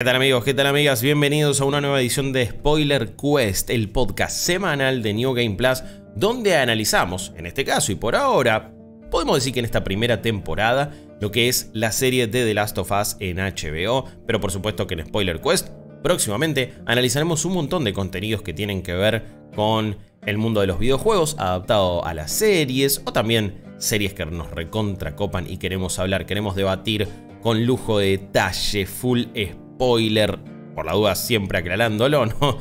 ¿Qué tal amigos? ¿Qué tal amigas? Bienvenidos a una nueva edición de Spoiler Quest, el podcast semanal de New Game Plus, donde analizamos, en este caso y por ahora, podemos decir que en esta primera temporada, lo que es la serie de The Last of Us en HBO, pero por supuesto que en Spoiler Quest, próximamente analizaremos un montón de contenidos que tienen que ver con el mundo de los videojuegos adaptado a las series o también series que nos recontracopan y queremos hablar, queremos debatir con lujo de detalle, full spoiler, por la duda siempre aclarándolo, ¿no?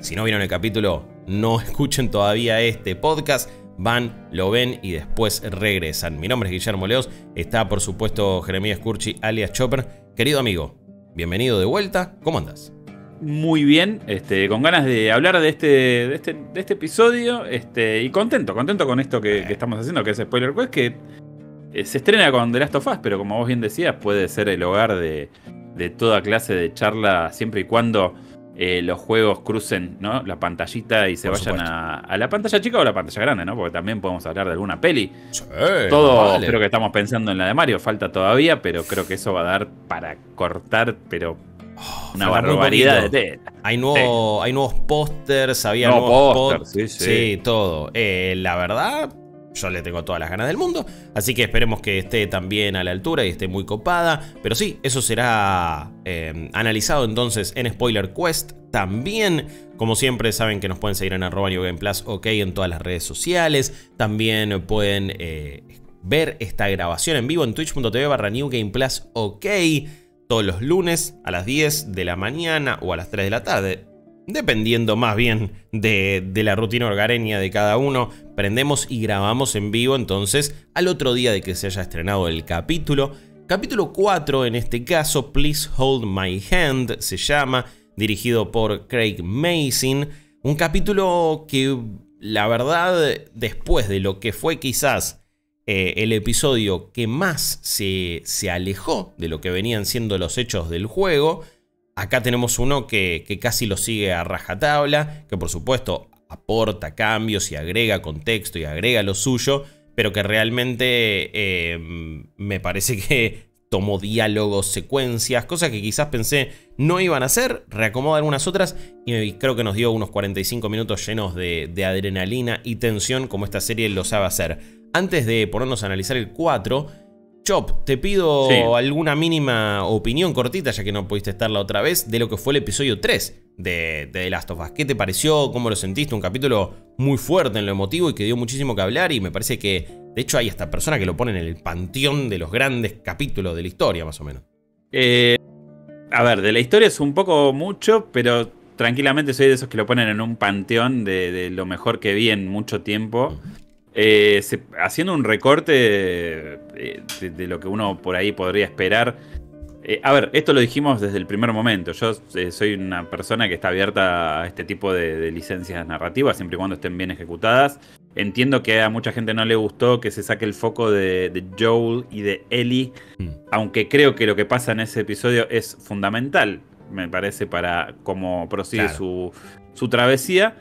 Si no vieron el capítulo, no escuchen todavía este podcast, van, lo ven y después regresan. Mi nombre es Guillermo Leos, está por supuesto Jeremías Curchi alias Chopper. Querido amigo, bienvenido de vuelta, ¿cómo andas? Muy bien, este, con ganas de hablar de este, de este, de este episodio este, y contento, contento con esto que, que estamos haciendo, que es Spoiler Quest, que eh, se estrena con The Last of Us, pero como vos bien decías, puede ser el hogar de, de toda clase de charla siempre y cuando eh, los juegos crucen ¿no? la pantallita y se Por vayan a, a la pantalla chica o a la pantalla grande, ¿no? Porque también podemos hablar de alguna peli. Sí, Todo vale. creo que estamos pensando en la de Mario, falta todavía, pero creo que eso va a dar para cortar, pero una falta muy barbaridad de. Hay, nuevo, hay nuevos pósters, había Nuevo nuevos póster, pod- sí, sí. todo. Eh, la verdad, yo le tengo todas las ganas del mundo. Así que esperemos que esté también a la altura y esté muy copada. Pero sí, eso será eh, analizado entonces en Spoiler Quest. También, como siempre, saben que nos pueden seguir en arroba Plus, ok, en todas las redes sociales. También pueden eh, ver esta grabación en vivo en twitch.tv barra New Game Plus, ok todos los lunes a las 10 de la mañana o a las 3 de la tarde. Dependiendo más bien de, de la rutina hogareña de cada uno, prendemos y grabamos en vivo entonces al otro día de que se haya estrenado el capítulo. Capítulo 4 en este caso, Please Hold My Hand, se llama, dirigido por Craig Mason. Un capítulo que la verdad, después de lo que fue quizás eh, el episodio que más se, se alejó de lo que venían siendo los hechos del juego. Acá tenemos uno que, casi lo sigue a rajatabla, que por supuesto aporta cambios y agrega contexto y agrega lo suyo, pero que realmente eh, me parece que tomó diálogos, secuencias, cosas que quizás pensé no iban a hacer, reacomoda algunas otras y creo que nos dio unos 45 minutos llenos de, de adrenalina y tensión como esta serie lo sabe hacer. Antes de ponernos a analizar el 4, Chop, te pido Sí. alguna mínima opinión cortita, ya que no pudiste estar la otra vez, de lo que fue el episodio 3 de, de The Last of Us. ¿Qué te pareció? ¿Cómo lo sentiste? Un capítulo muy fuerte en lo emotivo y que dio muchísimo que hablar y me parece que, de hecho, hay hasta personas que lo ponen en el panteón de los grandes capítulos de la historia, más o menos. Eh, a ver, de la historia es un poco mucho, pero tranquilamente soy de esos que lo ponen en un panteón de, de lo mejor que vi en mucho tiempo. Eh, se- haciendo un recorte eh, de, de lo que uno por ahí podría esperar. Eh, a ver, esto lo dijimos desde el primer momento. Yo eh, soy una persona que está abierta a este tipo de, de licencias narrativas, siempre y cuando estén bien ejecutadas. Entiendo que a mucha gente no le gustó que se saque el foco de, de Joel y de Ellie, Mm. aunque creo que lo que pasa en ese episodio es fundamental, me parece, para cómo prosigue Claro. su, su travesía.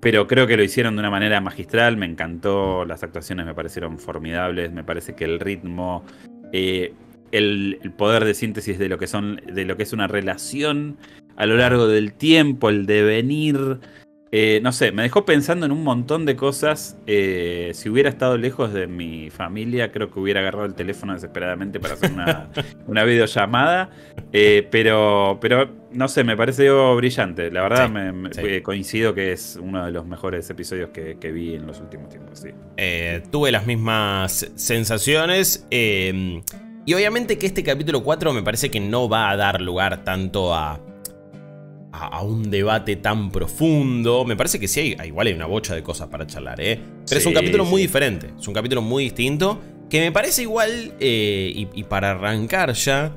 Pero creo que lo hicieron de una manera magistral, me encantó, las actuaciones me parecieron formidables, me parece que el ritmo, eh, el, el poder de síntesis de lo que son, de lo que es una relación a lo largo del tiempo, el devenir, eh, no sé, me dejó pensando en un montón de cosas. eh, si hubiera estado lejos de mi familia, creo que hubiera agarrado el teléfono desesperadamente para hacer una, una videollamada. eh, pero, pero, no sé, me pareció brillante. La verdad, Sí, me, me- sí. coincido que es uno de los mejores episodios que, que vi en los últimos tiempos. Sí. Tuve las mismas sensaciones. y obviamente que este capítulo 4 me parece que no va a dar lugar tanto a, a, a un debate tan profundo. Me parece que sí, hay, igual hay una bocha de cosas para charlar, ¿eh? Pero es un Sí, capítulo muy diferente. Es un capítulo muy distinto. Que me parece igual, eh, y, y para arrancar ya,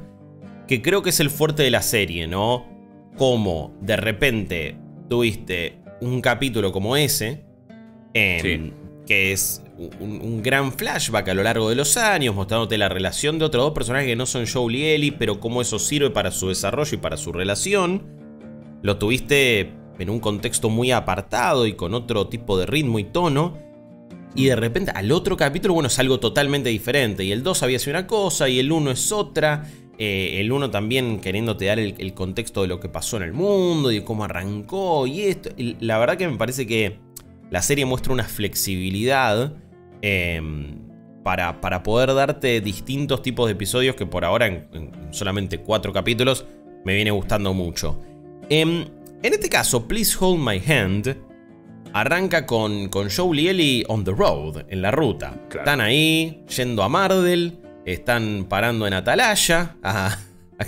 que creo que es el fuerte de la serie, ¿no? Como de repente tuviste un capítulo como ese, em, Sí. que es un, un gran flashback a lo largo de los años, mostrándote la relación de otros dos personajes que no son Joel y Ellie, pero cómo eso sirve para su desarrollo y para su relación. Lo tuviste en un contexto muy apartado y con otro tipo de ritmo y tono. Y de repente al otro capítulo, bueno, es algo totalmente diferente. Y el 2 había sido una cosa y el 1 es otra. Eh, el 1 también queriéndote dar el, contexto de lo que pasó en el mundo y cómo arrancó y esto. la verdad que me parece que la serie muestra una flexibilidad em, para, para, poder darte distintos tipos de episodios que por ahora en, solamente 4 capítulos me viene gustando mucho. Em, en este caso, Please Hold My Hand arranca con, con Joel y Ellie on the road, en la ruta. Están ahí, yendo a Mardel, están parando en Atalaya a,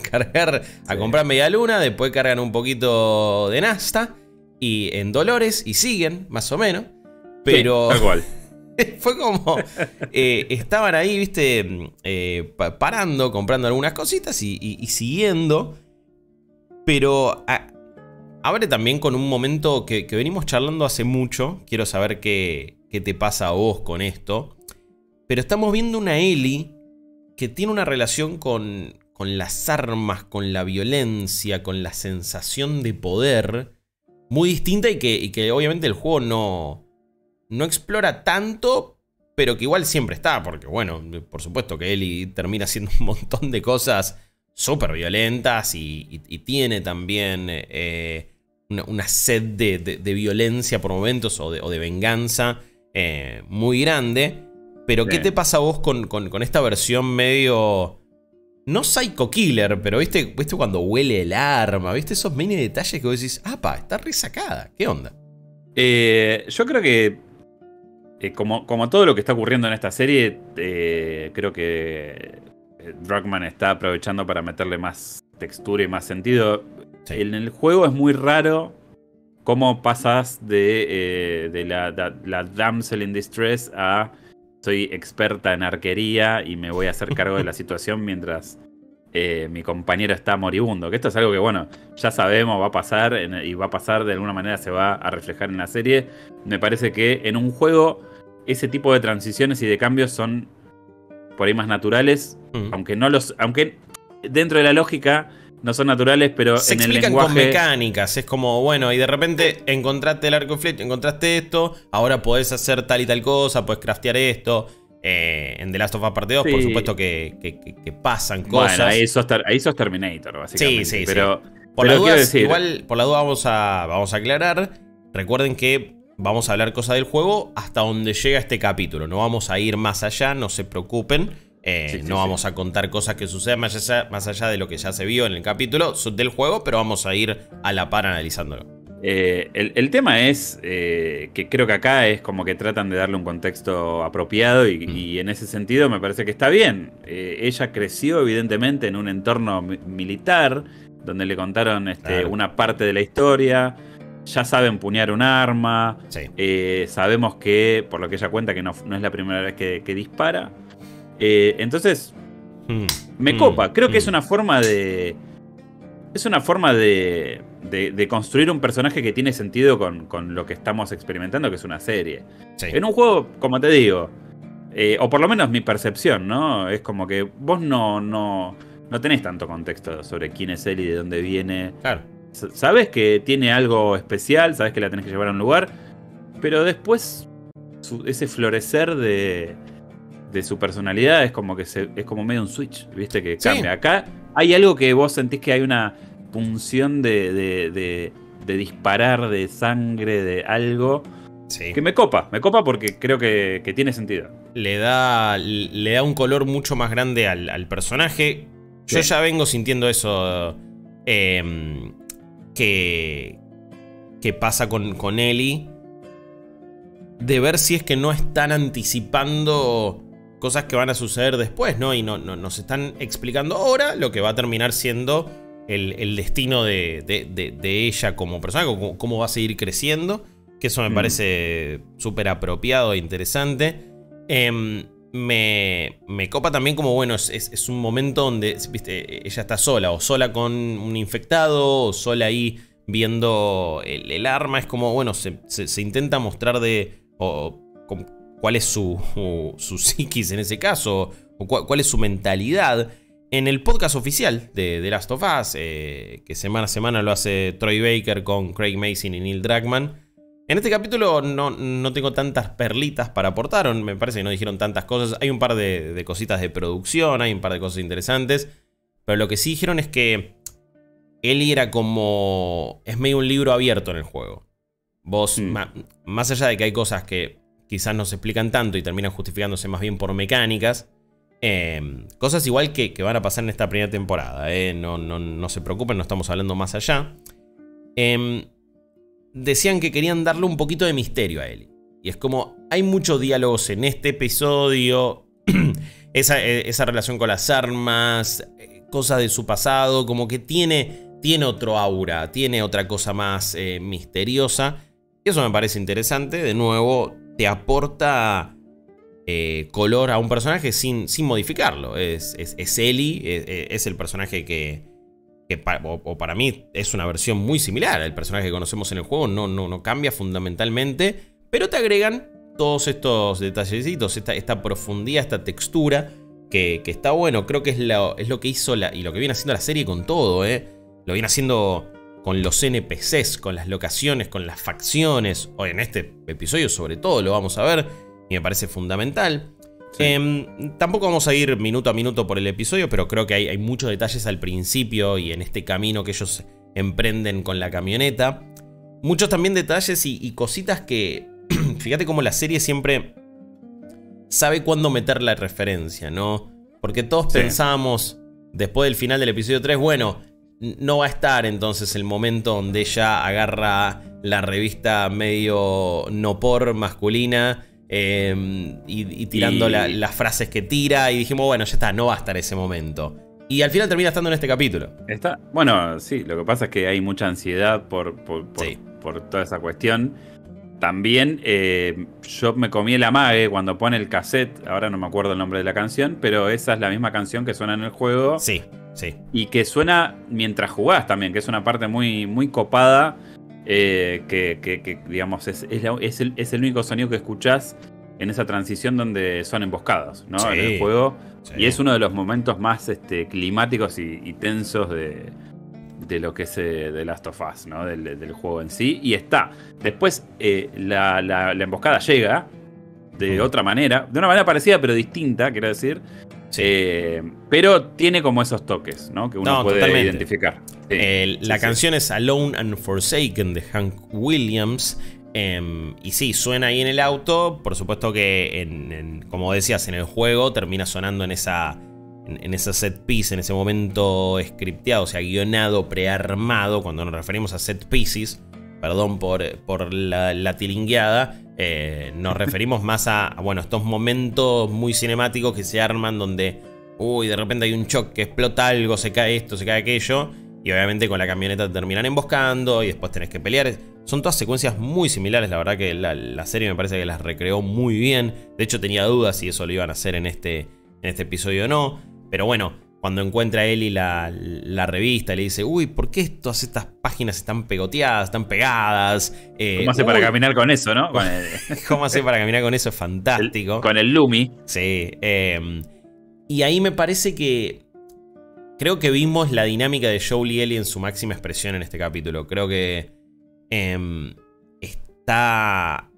cargar, a comprar media luna, después cargan un poquito de nasta y en Dolores y siguen, más o menos. Pero. fue como. Eh, estaban ahí, viste, eh, parando, comprando algunas cositas y, siguiendo. Pero abre también con un momento que, venimos charlando hace mucho. Quiero saber qué, qué te pasa a vos con esto. Pero estamos viendo una Ellie que tiene una relación con, con las armas, con la violencia, con la sensación de poder muy distinta y que, que obviamente el juego no, no explora tanto, pero que igual siempre está, porque bueno, por supuesto que Ellie termina haciendo un montón de cosas súper violentas y, tiene también eh, una, sed de, violencia por momentos o de, venganza eh, muy grande. Pero, ¿qué te pasa a vos con, esta versión medio. No psycho killer, pero ¿viste, viste cuando huele el arma, ¿viste esos mini detalles que vos decís, ¡apa! Está resacada. ¿Qué onda? Eh, yo creo que. Eh, como, como, todo lo que está ocurriendo en esta serie, creo que Druckmann está aprovechando para meterle más textura y más sentido. En el juego es muy raro cómo pasas de, la, la damsel in distress a soy experta en arquería y me voy a hacer cargo de la situación mientras eh, mi compañero está moribundo. Que esto es algo que, bueno, ya sabemos, va a pasar y va a pasar de alguna manera, se va a reflejar en la serie. Me parece que en un juego ese tipo de transiciones y de cambios son por ahí más naturales, mm. aunque no los. Aunque dentro de la lógica no son naturales, pero se en explican el lenguaje... con mecánicas. Es como, bueno, y de repente encontraste el arco y flecha, encontraste esto, ahora podés hacer tal y tal cosa, podés craftear esto. Eh, en The Last of Us Part 2, por supuesto que, pasan cosas. Bueno, ahí sos, Terminator, básicamente. Sí, sí, pero, Por la duda, igual, por la duda vamos a, vamos a aclarar. Recuerden que vamos a hablar cosas del juego hasta donde llega este capítulo. No vamos a ir más allá, no se preocupen. Eh, no vamos a contar cosas que sucedan más allá, más allá, de lo que ya se vio en el capítulo del juego, pero vamos a ir a la par analizándolo. Eh, el, tema es eh, que creo que acá es como que tratan de darle un contexto apropiado y, mm. en ese sentido me parece que está bien. ella creció evidentemente en un entorno militar donde le contaron este, una parte de la historia. Ya sabe empuñar un arma. sabemos que, por lo que ella cuenta, que no, es la primera vez que dispara. Eh, entonces, hmm. me hmm. copa. Creo que es hmm. una forma de. Es una forma de, de, construir un personaje que tiene sentido con, con, lo que estamos experimentando, que es una serie. En un juego, como te digo, eh, o por lo menos mi percepción, ¿no? Es como que vos no, no, no tenés tanto contexto sobre quién es él y de dónde viene. Claro. Sabes que tiene algo especial, sabes que la tenés que llevar a un lugar, pero después ese florecer de, de su personalidad es como que se, es como medio un switch, ¿viste? Que cambia. Acá hay algo que vos sentís que hay una punción de, de, de, disparar, de sangre, de algo. Que me copa, me copa porque creo que, tiene sentido. Le da, le da un color mucho más grande al, personaje. Yo ya vengo sintiendo eso em, que, que pasa con, con Ellie. De ver si es que no están anticipando cosas que van a suceder después, ¿no? Y no, nos están explicando ahora lo que va a terminar siendo el, destino de, ella como persona, cómo, va a seguir creciendo, que eso me mm. parece súper apropiado e interesante. Em, me, me, copa también como, bueno, es, un momento donde, viste, ella está sola, o sola con un infectado, o sola ahí viendo el, arma, es como, bueno, se, intenta mostrar de cuál es su, su psiquis en ese caso, o cuál, es su mentalidad. En el podcast oficial de The Last of Us, eh, que semana a semana lo hace Troy Baker con Craig Mason y Neil Druckmann, en este capítulo no, no, tengo tantas perlitas para aportar, me parece que no dijeron tantas cosas. Hay un par de, cositas de producción, hay un par de cosas interesantes. pero lo que sí dijeron es que Ellie era como... es medio un libro abierto en el juego. Vos, Mm. ma- más allá de que hay cosas que quizás no se explican tanto y terminan justificándose más bien por mecánicas, eh, cosas igual que, que van a pasar en esta primera temporada. eh, No, no- no se preocupen, no estamos hablando más allá. Em, decían que querían darle un poquito de misterio a Ellie. Y es como, hay muchos diálogos en este episodio, esa, eh, esa relación con las armas, cosas de su pasado, como que tiene, tiene otro aura, tiene otra cosa más eh, misteriosa. Y eso me parece interesante. De nuevo, te aporta eh, color a un personaje sin, sin modificarlo. Es, es, es Ellie, es, es el personaje que, o, para mí es una versión muy similar al personaje que conocemos en el juego. No, no, no cambia fundamentalmente, pero te agregan todos estos detallecitos, esta, profundidad, esta textura. Que, que está bueno, creo que es lo, es lo que hizo la, y lo que viene haciendo la serie con todo, ¿eh? Lo viene haciendo con los NPCs, con las locaciones, con las facciones. O en este episodio, sobre todo, lo vamos a ver. Y me parece fundamental. Sí. Em, tampoco vamos a ir minuto a minuto por el episodio, pero creo que hay, hay muchos detalles al principio y en este camino que ellos emprenden con la camioneta. Muchos también detalles y, y cositas que. fíjate cómo la serie siempre sabe cuándo meter la referencia, ¿no? Porque todos Sí. pensábamos, después del final del episodio 3, bueno, no va a estar entonces el momento donde ella agarra la revista medio no por masculina eh, y, y tirando Y- la- las frases que tira y dijimos, bueno, ya está, no va a estar ese momento. Y al final termina estando en este capítulo. Está, bueno, sí, lo que pasa es que hay mucha ansiedad por, por, por- Sí. por toda esa cuestión. También eh, yo me comí el amague cuando pone el cassette, ahora no me acuerdo el nombre de la canción, pero esa es la misma canción que suena en el juego Sí, sí. y que suena mientras jugás también, que es una parte muy, muy copada, eh, que, que- que, digamos es, es la- es el, es el único sonido que escuchás en esa transición donde son emboscados, ¿no? Sí. En el juego. sí. Y es uno de los momentos más este, climáticos y, y tensos de, de lo que es eh, The Last of Us, ¿no? Del, del juego en sí. Y está. Después eh, la, la- la emboscada llega de otra manera, de una manera parecida pero distinta, quiero decir. Sí. Eh, pero tiene como esos toques, ¿no? Que uno No, puede totalmente. identificar. Sí. La sí. canción es Alone and Forsaken de Hank Williams. em, y sí, suena ahí en el auto. Por supuesto que, en, en- como decías, en el juego termina sonando en esa, en, en esa set piece, en ese momento scripteado, o sea, guionado, prearmado. Cuando nos referimos a set pieces, perdón por, por la, la tilingueada, eh, nos referimos más a, a, bueno, estos momentos muy cinemáticos que se arman donde, uy, de repente hay un choque, explota algo, se cae esto, se cae aquello. Y obviamente con la camioneta te terminan emboscando y después tenés que pelear. Son todas secuencias muy similares, la verdad que la, la serie me parece que las recreó muy bien. De hecho tenía dudas si eso lo iban a hacer en este, en este episodio o no. Pero bueno, cuando encuentra a Ellie la, la revista, le dice, uy, ¿por qué todas estas páginas están pegoteadas, están pegadas? Eh, ¿Cómo hace para caminar con eso, no? Con el, ¿Cómo hace para caminar con eso? Es fantástico. con el Lumi. Sí. eh, y ahí me parece que. Creo que vimos la dinámica de Joel y Ellie en su máxima expresión en este capítulo. Creo que. em, está.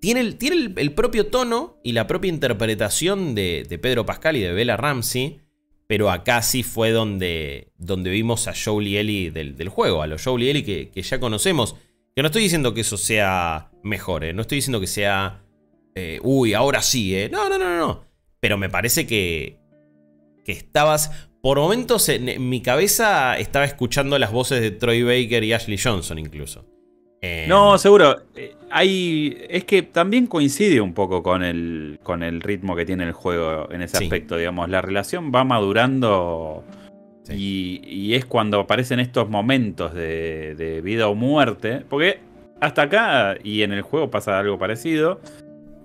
Tiene, el, propio tono y la propia interpretación de, Pedro Pascal y de Bella Ramsey. Pero acá sí fue donde, donde vimos a y Ellie del, juego. A los y Ellie que, que ya conocemos. Que no estoy diciendo que eso sea mejor, ¿eh? No estoy diciendo que sea. eh, uy, ahora sí, ¿eh? No, no, no, no. Pero me parece que. Que estabas. Por momentos en, en mi cabeza estaba escuchando las voces de Troy Baker y Ashley Johnson, incluso. Eh, No, seguro. Eh, Hay, es que también coincide un poco con el, con el ritmo que tiene el juego en ese Sí. aspecto, digamos. La relación va madurando Sí. y, y es cuando aparecen estos momentos de, de vida o muerte. Porque hasta acá, y en el juego pasa algo parecido,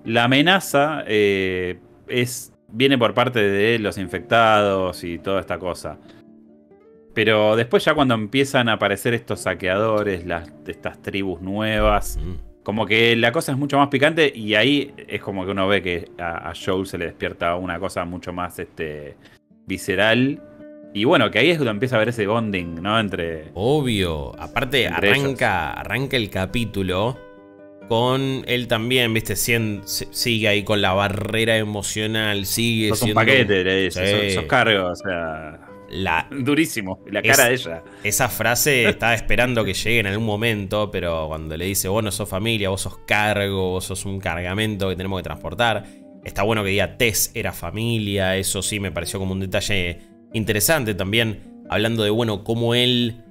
la amenaza eh, es, viene por parte de los infectados y toda esta cosa. Pero después ya cuando empiezan a aparecer estos saqueadores, las, estas tribus nuevas, Mm. como que la cosa es mucho más picante y ahí es como que uno ve que a, a Joel se le despierta una cosa mucho más este, visceral. Y bueno, que ahí es donde empieza a ver ese bonding, ¿no? Entre... Obvio. Aparte, Entre arranca, arranca el capítulo con él también, viste, Sien- sigue ahí con la barrera emocional, sigue Sos un siendo- paquete, le dice, Sí. sos, sos cargo, o sea... la, Durísimo, la cara de ella. Esa frase estaba esperando que llegue en algún momento, pero cuando le dice, vos no sos familia, vos sos cargo, vos sos un cargamento que tenemos que transportar. Está bueno que diga Tess era familia, eso sí me pareció como un detalle interesante también, hablando de, bueno, cómo él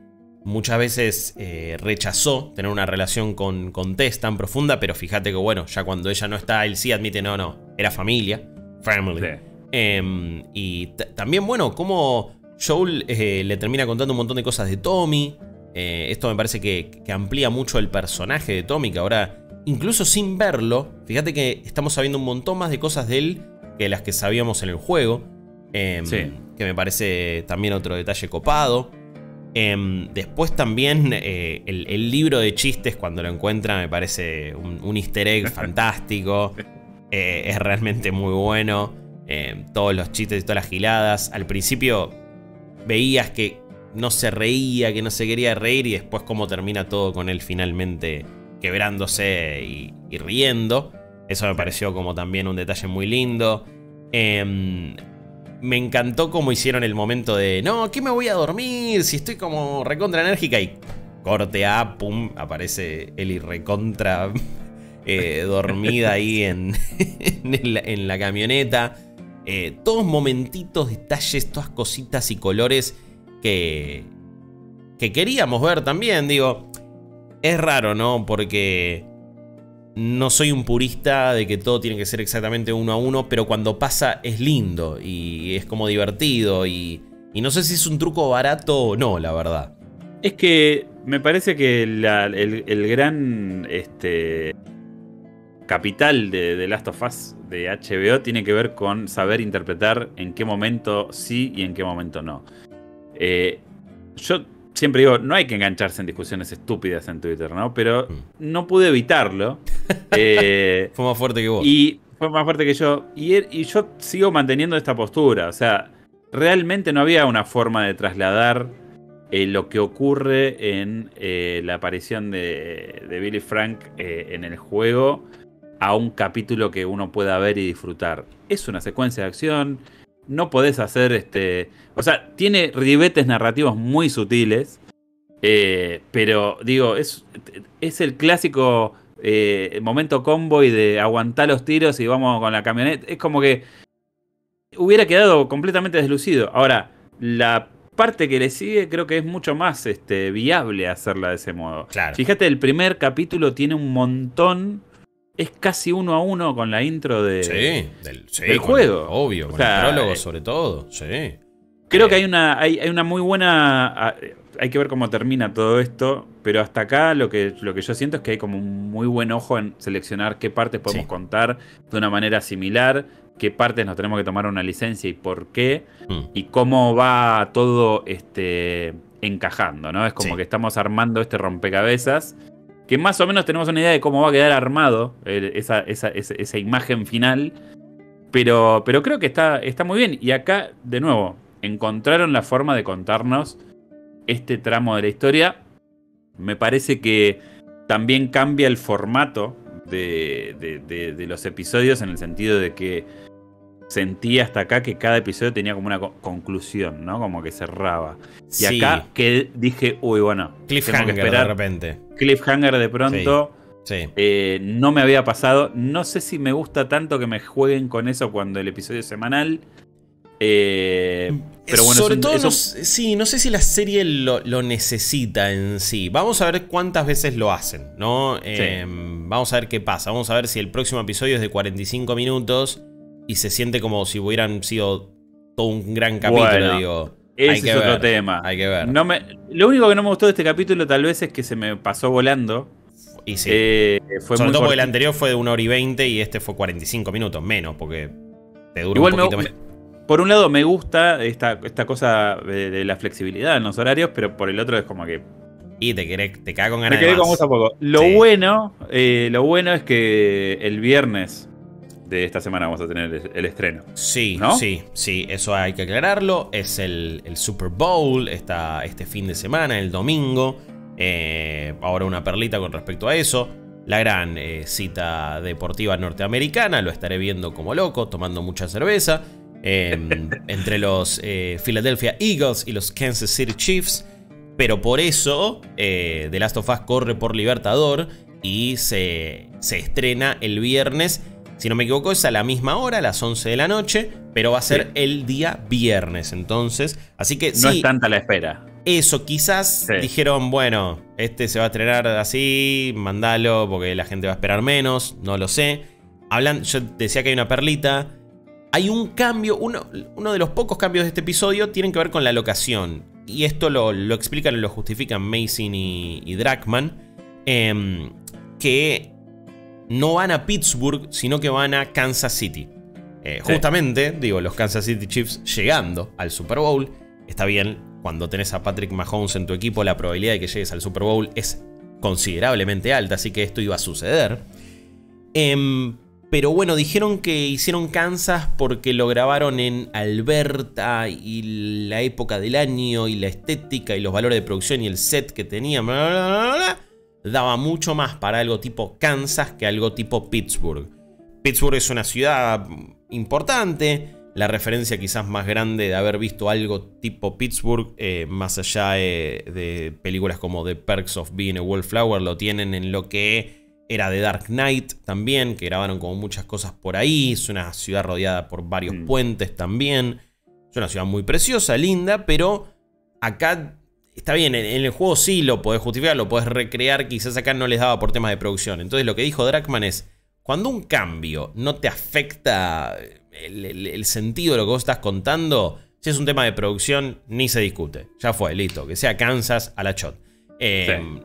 muchas veces eh, rechazó tener una relación con, con Tess tan profunda, pero fíjate que, bueno, ya cuando ella no está, él sí admite, no, no, era familia, family. Em, y también, bueno, cómo Joel eh, le termina contando un montón de cosas de Tommy. Eh, esto me parece que, amplía mucho el personaje de Tommy, que ahora, incluso sin verlo, fíjate que estamos sabiendo un montón más de cosas de él que las que sabíamos en el juego. Em, que me parece también otro detalle copado. Em, después también eh, el, libro de chistes cuando lo encuentra me parece un, easter egg fantástico. es realmente muy bueno. todos los chistes y todas las giladas. Al principio veías que no se reía, que no se quería reír y después cómo termina todo con él finalmente quebrándose y, riendo. Eso me pareció como también un detalle muy lindo. Em, me encantó cómo hicieron el momento de, no, ¿qué me voy a dormir? Si estoy como recontra enérgica y corte a, pum, aparece Eli recontra eh, dormida ahí en, en la camioneta. Eh, todos momentitos, detalles, todas cositas y colores que, que queríamos ver también. Digo, es raro, ¿no? Porque no soy un purista de que todo tiene que ser exactamente uno a uno, pero cuando pasa es lindo y es como divertido y, no sé si es un truco barato o no, la verdad. Es que me parece que el, el, gran este, capital de Last of Us de HBO tiene que ver con saber interpretar en qué momento sí y en qué momento no. Eh, yo siempre digo, no hay que engancharse en discusiones estúpidas en Twitter, ¿no? Pero mm. no pude evitarlo. Eh, fue más fuerte que vos. Y fue más fuerte que yo. Y, er, y yo sigo manteniendo esta postura. O sea, realmente no había una forma de trasladar eh, lo que ocurre en la aparición de, de Billy Frank en el juego a un capítulo que uno pueda ver y disfrutar. Es una secuencia de acción, no podés hacer este... O sea, tiene ribetes narrativos muy sutiles, eh, pero digo, es, es el clásico eh, momento convoy de aguantar los tiros y vamos con la camioneta. Es como que hubiera quedado completamente deslucido. Ahora, la parte que le sigue creo que es mucho más este, viable hacerla de ese modo. Fíjate, el primer capítulo tiene un montón es casi uno a uno con la intro de, del, juego. obvio, con el prólogo eh, sobre todo. Sí. Creo que hay una, hay, una muy buena. Hay que ver cómo termina todo esto. Pero hasta acá lo que, lo que yo siento es que hay como un muy buen ojo en seleccionar qué partes podemos contar de una manera similar, qué partes nos tenemos que tomar una licencia y por qué, mm. y cómo va todo este, encajando, ¿no? Es como que estamos armando este rompecabezas que más o menos tenemos una idea de cómo va a quedar armado esa, imagen final. Pero, pero creo que está, está muy bien. Y acá, de nuevo, encontraron la forma de contarnos este tramo de la historia. Me parece que también cambia el formato de, de los episodios en el sentido de que sentí hasta acá que cada episodio tenía como una conclusión, ¿no? Como que cerraba. Y acá que dije, uy, bueno, cliffhanger de repente. Cliffhanger de pronto. Sí. Eh, no me había pasado. No sé si me gusta tanto que me jueguen con eso cuando el episodio es semanal. Eh, pero bueno, sobre todo, sí, no sé si la serie lo, necesita en sí. Vamos a ver cuántas veces lo hacen, ¿no? Em, vamos a ver qué pasa. Vamos a ver si el próximo episodio es de 45 minutos y se siente como si hubieran sido todo un gran capítulo, digo. Ese es otro tema. Hay que ver. No me, lo único que no me gustó de este capítulo tal vez es que se me pasó volando. Y sí. Eh, fue Sobre todo porque el anterior fue de 1 hora y 20 y este fue 45 minutos menos, porque te dura un poquito me, Por un lado me gusta esta, esta cosa de, la flexibilidad en los horarios, pero por el otro es como que y te, te cago con ganas me quedé con poco. Lo bueno, eh, lo bueno es que el viernes de esta semana vamos a tener el, estreno. Sí, sí, sí, eso hay que aclararlo. Es el, Super Bowl este fin de semana, el domingo. Eh, ahora una perlita con respecto a eso. La gran eh, cita deportiva norteamericana, lo estaré viendo como loco, tomando mucha cerveza. em, entre los eh, Philadelphia Eagles y los Kansas City Chiefs. Pero por eso The Last of Us corre por Libertador y se, se estrena el viernes. Si no me equivoco, es a la misma hora, a las 11 de la noche, pero va a ser el día viernes. Entonces, así que no es tanta la espera. Eso, quizás dijeron, bueno, este se va a estrenar así, mandalo porque la gente va a esperar menos, no lo sé. Hablan, yo decía que hay una perlita. Hay un cambio, uno, uno de los pocos cambios de este episodio tienen que ver con la locación. Y esto lo, explican y lo justifican Mason y, y em, que no van a Pittsburgh, sino que van a Kansas City. Eh, justamente, digo, los Kansas City Chiefs llegando al Super Bowl. Está bien, cuando tenés a Patrick Mahomes en tu equipo, la probabilidad de que llegues al Super Bowl es considerablemente alta, así que esto iba a suceder. Em, pero bueno, dijeron que hicieron Kansas porque lo grabaron en Alberta y la época del año y la estética y los valores de producción y el set que tenía daba mucho más para algo tipo Kansas que algo tipo Pittsburgh. Pittsburgh es una ciudad importante, la referencia quizás más grande de haber visto algo tipo Pittsburgh, eh, más allá de, películas como The Perks of Being a Wallflower, lo tienen en lo que era The Dark Knight también, que grabaron como muchas cosas por ahí. Es una ciudad rodeada por varios mm. puentes también. Es una ciudad muy preciosa, linda, pero acá está bien, en, el juego sí lo podés justificar, lo podés recrear, quizás acá no les daba por temas de producción. Entonces lo que dijo Dragman es, cuando un cambio no te afecta el, sentido de lo que vos estás contando, si es un tema de producción, ni se discute. Ya fue, listo, que sea Kansas a la shot. Em,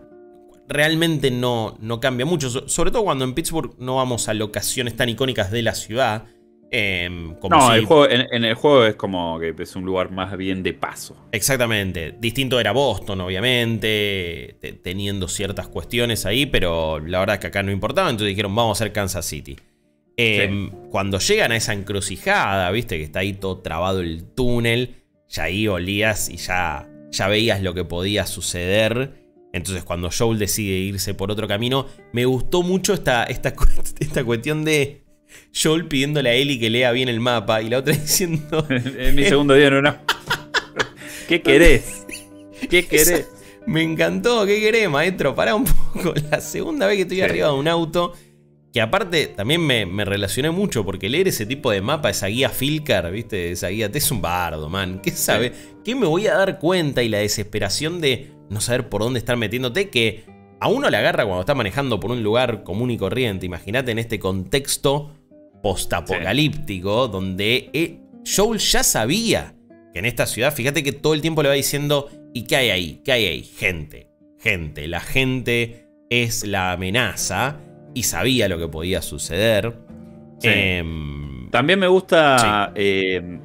realmente no, no cambia mucho, sobre todo cuando en Pittsburgh no vamos a locaciones tan icónicas de la ciudad Em, no, el juego, en, el juego es como que es un lugar más bien de paso. Exactamente. Distinto era Boston, obviamente, teniendo ciertas cuestiones ahí, pero la verdad es que acá no importaba, entonces dijeron, vamos a hacer Kansas City. Em, cuando llegan a esa encrucijada, viste que está ahí todo trabado el túnel, ya ahí olías y ya, ya veías lo que podía suceder. Entonces cuando Joel decide irse por otro camino, me gustó mucho esta, esta, esta cuestión de Joel pidiéndole a Ellie que lea bien el mapa y la otra diciendo. en mi segundo día no, no. ¿Qué querés? ¿Qué querés? Me encantó, ¿qué querés, maestro? Pará un poco. La segunda vez que estoy arriba de un auto. Que aparte también me, relacioné mucho porque leer ese tipo de mapa, esa guía Filcar, ¿viste? Esa guía, te es un bardo, man. ¿Qué sabe? ¿Qué me voy a dar cuenta? Y la desesperación de no saber por dónde estar metiéndote que a uno le agarra cuando está manejando por un lugar común y corriente. Imagínate en este contexto postapocalíptico donde eh, Joel ya sabía que en esta ciudad, fíjate que todo el tiempo le va diciendo, ¿y qué hay ahí? ¿Qué hay ahí? Gente, gente, la gente es la amenaza y sabía lo que podía suceder. Em, También me gusta em,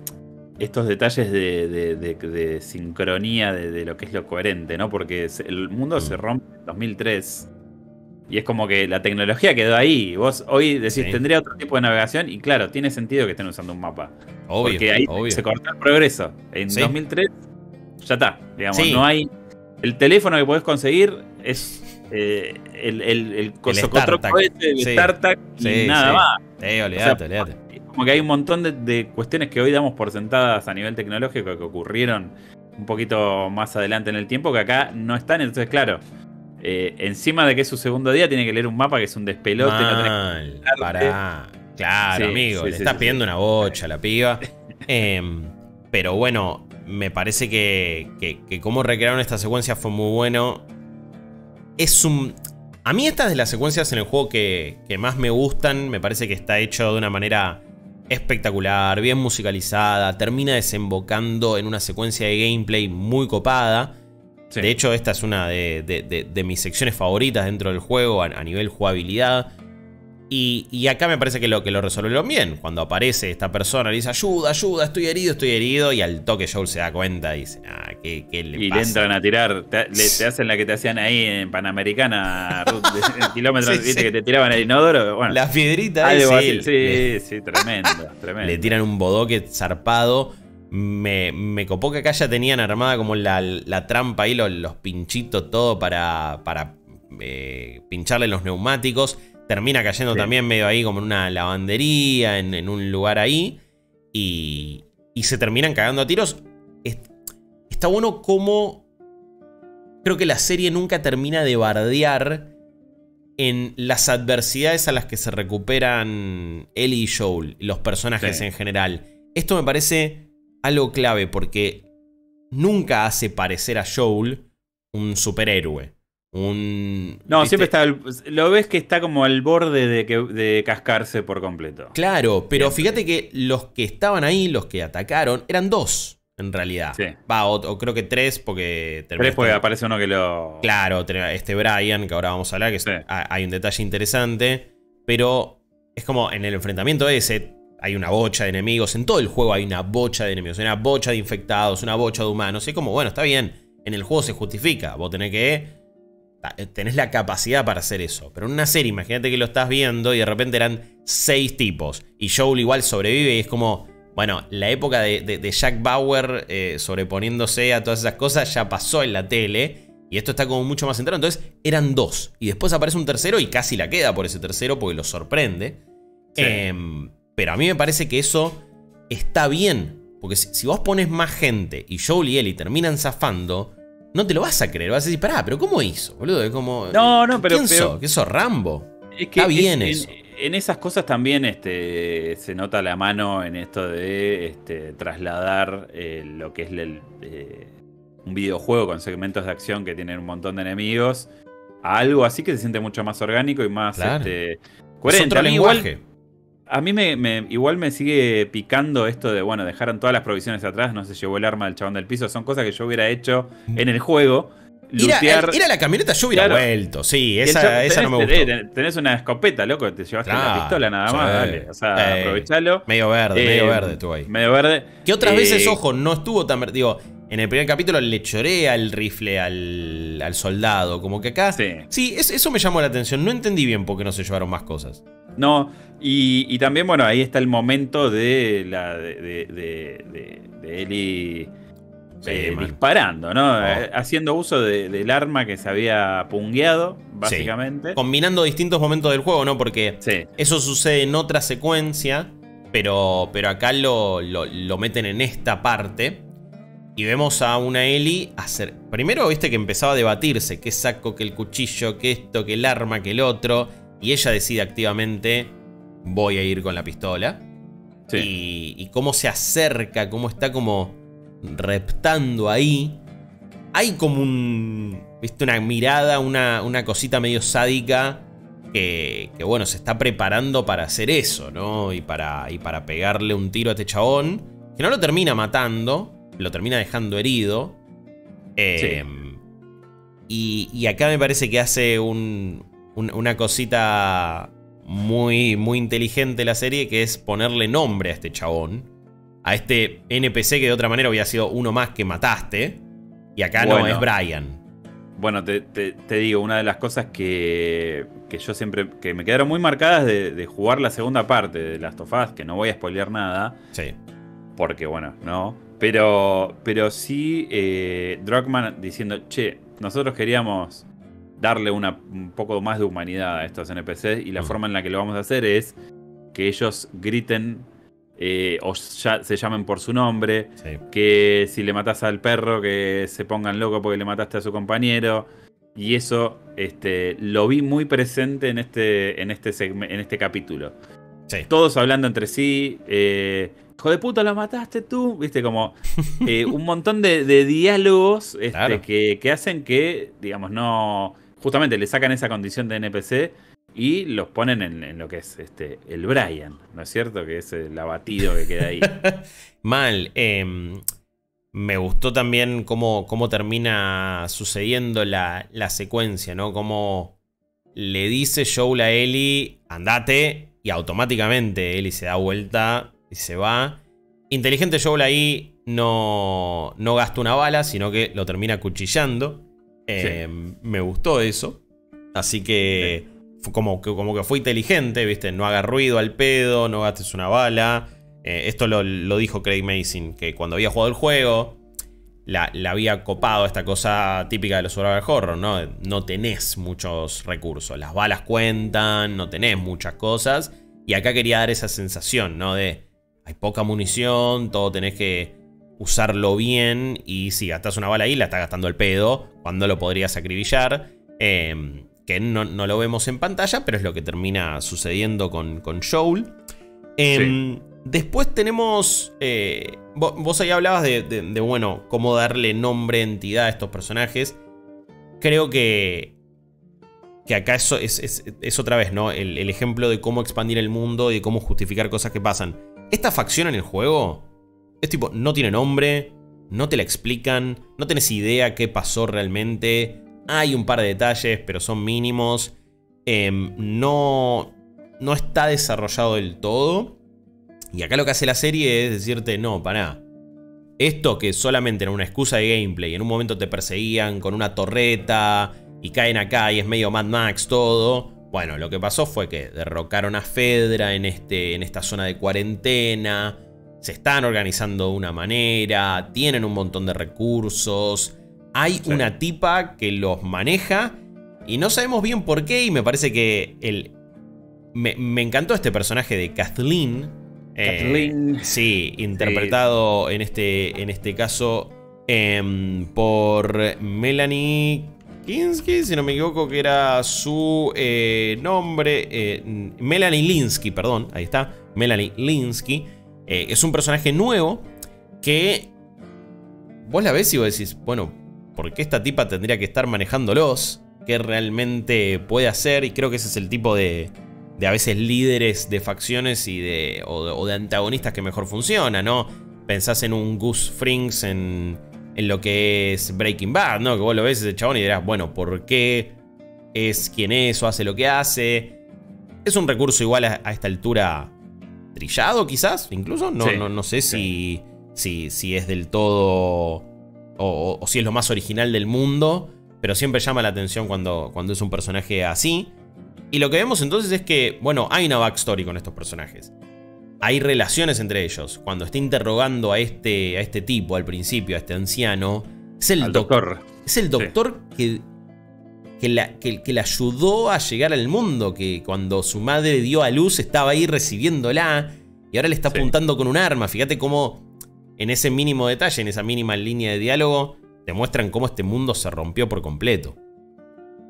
estos detalles de, sincronía de, lo que es lo coherente, ¿no? Porque el mundo se mm. rompe en 2003 y es como que la tecnología quedó ahí. Vos hoy decís, tendría otro tipo de navegación y claro, tiene sentido que estén usando un mapa. Obvio. Porque ahí se cortó el progreso. En 2003 ya está. Digamos, no hay... El teléfono que podés conseguir es eh, el, el, el, el StarTAC y nada más. Sí, olvídate, olvídate. Como que hay un montón de, de, cuestiones que hoy damos por sentadas a nivel tecnológico que ocurrieron un poquito más adelante en el tiempo que acá no están. Entonces, claro, eh, encima de que es su segundo día, tiene que leer un mapa que es un despelote. Mal, no pará. Claro, amigo, le estás pidiendo una bocha a la piba. Em, pero bueno, me parece que, que, cómo recrearon esta secuencia fue muy bueno. Es un... A mí estas de las secuencias en el juego que, que más me gustan, me parece que está hecho de una manera espectacular, bien musicalizada, termina desembocando en una secuencia de gameplay muy copada. De hecho, esta es una de, mis secciones favoritas dentro del juego a, nivel jugabilidad. Y, acá me parece que lo, que lo resolvieron bien. Cuando aparece esta persona, le dice ayuda, ayuda, estoy herido, estoy herido. Y al toque Joel se da cuenta y dice, ah, ¿qué, qué le y le entran a tirar, te, hacen la que te hacían ahí en Panamericana, kilómetros, que te tiraban el inodoro. Bueno, la piedrita sí, sí, sí, tremendo, tremendo. Le tiran un bodoque zarpado me, copó que acá ya tenían armada como la, trampa ahí, los, pinchitos, todo para, para eh, pincharle los neumáticos. Termina cayendo también medio ahí como en una lavandería, en, un lugar ahí. y, y se terminan cagando a tiros. Está bueno como creo que la serie nunca termina de bardear en las adversidades a las que se recuperan Ellie y Joel, los personajes en general. Esto me parece algo clave porque nunca hace parecer a Joel un superhéroe. Un, no, siempre está. Lo ves que está como al borde de, que, de cascarse por completo. Claro, pero fíjate que los que estaban ahí, los que atacaron, eran dos en realidad. Sí. Va, o, creo que tres, porque... Tres porque aparece uno que lo... Claro, este Brian, que ahora vamos a hablar, que hay un detalle interesante, pero es como en el enfrentamiento ese, hay una bocha de enemigos, en todo el juego hay una bocha de enemigos, una bocha de infectados, una bocha de humanos, y como, bueno, está bien, en el juego se justifica, vos tenés que... Tenés la capacidad para hacer eso. Pero en una serie, imagínate que lo estás viendo y de repente eran seis tipos. Y Joel igual sobrevive y es como bueno, la época de, Jack Bauer eh, sobreponiéndose a todas esas cosas ya pasó en la tele. Y esto está como mucho más centrado. Entonces eran dos. Y después aparece un tercero y casi la queda por ese tercero porque lo sorprende. Em, pero a mí me parece que eso está bien. Porque si, vos pones más gente y Joel y Ellie terminan zafando, no te lo vas a creer. Vas a decir, pará, pero ¿cómo hizo, boludo? Es como. No, no, pero. ¿Quién ¿Qué sos, Rambo? está bien eso en esas cosas también este, se nota la mano en esto de este, trasladar eh, lo que es eh, un videojuego con segmentos de acción que tienen un montón de enemigos a algo así que se siente mucho más orgánico y más este, coherente. a mí Igual, a mí me, igual me sigue picando esto de, bueno, dejaron todas las provisiones atrás, no se llevó el arma del chabón del piso. Son cosas que yo hubiera hecho en el juego Ir a, la camioneta yo hubiera vuelto. Sí, esa, esa no me gustó. Tenés una escopeta, loco, te llevaste la pistola nada más, dale. O sea, aprovechalo. Medio verde, medio eh, verde estuvo ahí. Medio verde. Que otras veces, eh, ojo, no estuvo tan verde. Digo, en el primer capítulo le choré al rifle al, al soldado. Como que acá. Sí, sí eso me llamó la atención. No entendí bien por qué no se llevaron más cosas. No, y, y también, bueno, ahí está el momento de la de, de, de, de Eli eh, disparando, ¿no? Oh. Eh, haciendo uso del arma que se había pungueado, básicamente. Combinando distintos momentos del juego, ¿no? Porque eso sucede en otra secuencia, pero, pero acá lo, lo, meten en esta parte. Y vemos a una Ellie hacer. Primero, viste que empezaba a debatirse: qué saco, que el cuchillo, que esto, que el arma, que el otro. Y ella decide activamente: voy a ir con la pistola. Y, y cómo se acerca, cómo está como reptando ahí. Hay como un. ¿Viste? Una mirada, una, una cosita medio sádica. Que, que, bueno, se está preparando para hacer eso, ¿no? Y para, y para pegarle un tiro a este chabón. Que no lo termina matando. Lo termina dejando herido. Em, y, y, acá me parece que hace un, una cosita muy, muy inteligente la serie, que es ponerle nombre a este chabón a este NPC que de otra manera hubiera sido uno más que mataste. Y acá no, es Brian. Bueno, te, digo, una de las cosas que, que, yo siempre. que me quedaron muy marcadas de, jugar la segunda parte de Last of Us, que no voy a spoilear nada. Sí. Porque, bueno, no. Pero, pero sí, eh, Druckmann diciendo, che, nosotros queríamos darle una, un poco más de humanidad a estos NPCs y la mm. forma en la que lo vamos a hacer es que ellos griten eh, o ya se llamen por su nombre, que si le matas al perro, que se pongan loco porque le mataste a su compañero. Y eso este, lo vi muy presente en este, en este, en este capítulo. Todos hablando entre sí. Eh, Hijo de puta, lo mataste tú. Viste, como eh, un montón de, diálogos este, que, que hacen que, digamos, no. Justamente le sacan esa condición de NPC y los ponen en, lo que es este el Brian, ¿no es cierto? Que es el abatido que queda ahí. Mal. Em, me gustó también cómo, cómo termina sucediendo la, secuencia, ¿no? Cómo le dice Joel a Ellie, andate, y automáticamente Ellie se da vuelta y se va. Inteligente Joel ahí no, no gasta una bala, sino que lo termina cuchillando. Em, me gustó eso. Así que como que, como que fue inteligente, ¿viste? No haga ruido al pedo, no gastes una bala. Eh, esto lo, dijo Craig Mason, que cuando había jugado el juego, la, había copado esta cosa típica de los survival horror, ¿no? No tenés muchos recursos. Las balas cuentan, no tenés muchas cosas. Y acá quería dar esa sensación, ¿no? De hay poca munición, todo tenés que usarlo bien y si gastas una bala ahí la estás gastando el pedo cuando lo podrías acribillar. Em, que no, lo vemos en pantalla, pero es lo que termina sucediendo con, con Joel. Em, después tenemos... Eh, vos, ahí hablabas de, bueno, cómo darle nombre, entidad a estos personajes. Creo que... Que acá eso es, otra vez, ¿no? El, el ejemplo de cómo expandir el mundo y de cómo justificar cosas que pasan. Esta facción en el juego es tipo, no tiene nombre, no te la explican, no tenés idea qué pasó realmente. Hay un par de detalles, pero son mínimos. Em, no, no está desarrollado del todo. Y acá lo que hace la serie es decirte, no, para. Esto que solamente era una excusa de gameplay, en un momento te perseguían con una torreta y caen acá y es medio Mad Max todo. Bueno, lo que pasó fue que derrocaron a Fedra en, este, en esta zona de cuarentena se están organizando de una manera, tienen un montón de recursos, hay una tipa que los maneja y no sabemos bien por qué y me parece que el... Me, encantó este personaje de Kathleen. Eh, Kathleen. sí, interpretado en este, en este caso em, por Melanie Kinsky, si no me equivoco, que era su eh, nombre. Eh, Melanie Linsky, perdón, ahí está. Melanie Linsky. Eh, es un personaje nuevo que vos la ves y vos decís, bueno, ¿por qué esta tipa tendría que estar manejándolos? ¿Qué realmente puede hacer? Y creo que ese es el tipo de, de a veces líderes de facciones y de, o, de, antagonistas que mejor funciona, ¿no? Pensás en un Gus Frings en, en lo que es Breaking Bad, ¿no? Que vos lo ves ese chabón y dirás, bueno, ¿por qué es quien es o hace lo que hace? Es un recurso igual a esta altura trillado quizás, incluso. No, no, no sé si, si, si, es del todo o, si es lo más original del mundo, pero siempre llama la atención cuando, cuando es un personaje así. Y lo que vemos entonces es que, bueno, hay una backstory con estos personajes. Hay relaciones entre ellos. Cuando está interrogando a este, a este tipo al principio, a este anciano, es el doctor. Es el doctor que, que la, que, la, ayudó a llegar al mundo, que cuando su madre dio a luz estaba ahí recibiéndola y ahora le está apuntando con un arma. Fíjate cómo en ese mínimo detalle, en esa mínima línea de diálogo, te muestran cómo este mundo se rompió por completo.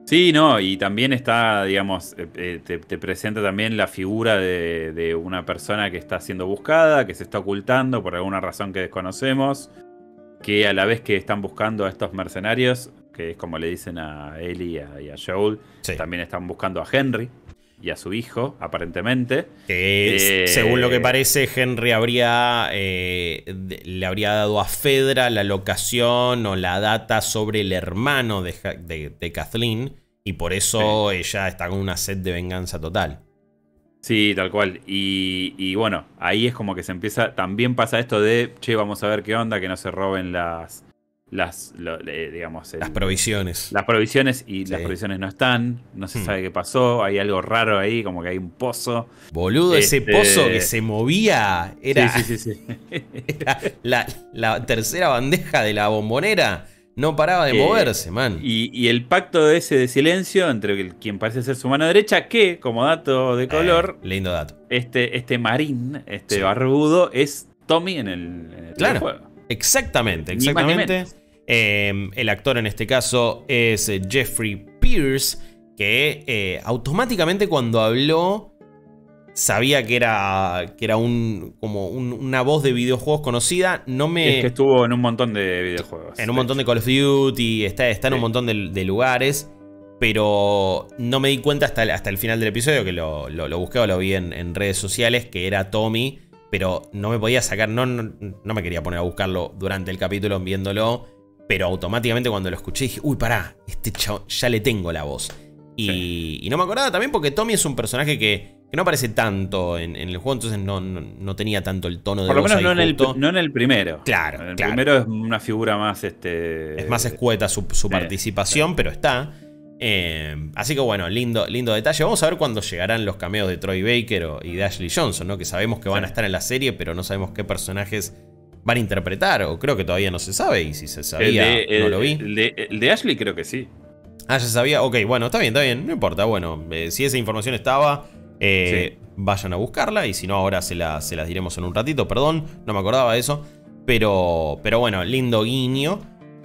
Sí, no, y también está, digamos, eh, eh, te, presenta también la figura de, de, una persona que está siendo buscada, que se está ocultando por alguna razón que desconocemos, que a la vez que están buscando a estos mercenarios, que es como le dicen a Ellie y a, Joel, también están buscando a Henry y a su hijo, aparentemente. Eh, según lo que parece, Henry habría eh, le habría dado a Fedra la locación o la data sobre el hermano de, Kathleen. Y por eso ella está con una sed de venganza total. Sí, tal cual. Y, y, bueno, ahí es como que se empieza. También pasa esto de, che, vamos a ver qué onda, que no se roben las, las, digamos, las provisiones. Las provisiones y las provisiones no están, no se hmm. sabe qué pasó, hay algo raro ahí, como que hay un pozo. Boludo, ese este, pozo que se movía era, sí, sí, la, tercera bandeja de la bombonera. No paraba de eh, moverse, man. Y, el pacto ese de silencio entre quien parece ser su mano derecha, que, como dato de color. Eh, lindo dato. Este, este marín, este barbudo, es Tommy en el, juego. Exactamente, exactamente. Em, el actor en este caso es eh, Jeffrey Pierce, que eh, automáticamente cuando habló sabía que era, que era un, como una voz de videojuegos conocida. No me... Es que estuvo en un montón de videojuegos. En un montón de Call of Duty, está, está en un montón de, lugares. Pero no me di cuenta hasta, hasta el final del episodio, que lo, lo, busqué o lo vi en, en redes sociales, que era Tommy pero no me podía sacar, no, no, me quería poner a buscarlo durante el capítulo viéndolo, pero automáticamente cuando lo escuché dije, uy, pará, este chavo ya le tengo la voz. Y, no me acordaba también porque Tommy es un personaje que, no aparece tanto en, el juego, entonces no, tenía tanto el tono de Por lo menos no en, el, no en, el, primero. Claro. En el primero es una figura más. Este, es más escueta su, participación, pero está. Eh, así que bueno, lindo, lindo detalle. Vamos a ver cuándo llegarán los cameos de Troy Baker y de Ashley Johnson, ¿no? Que sabemos que van a estar en la serie, pero no sabemos qué personajes van a interpretar. O creo que todavía no se sabe. Y si se sabía, no lo vi. El de, Ashley creo que sí. Ah, ya sabía. Ok, bueno, está bien, está bien. No importa. Bueno, eh, si esa información estaba. Eh, vayan a buscarla. Y si no, ahora se, se las diremos en un ratito. Perdón, no me acordaba de eso. Pero, pero bueno, lindo guiño.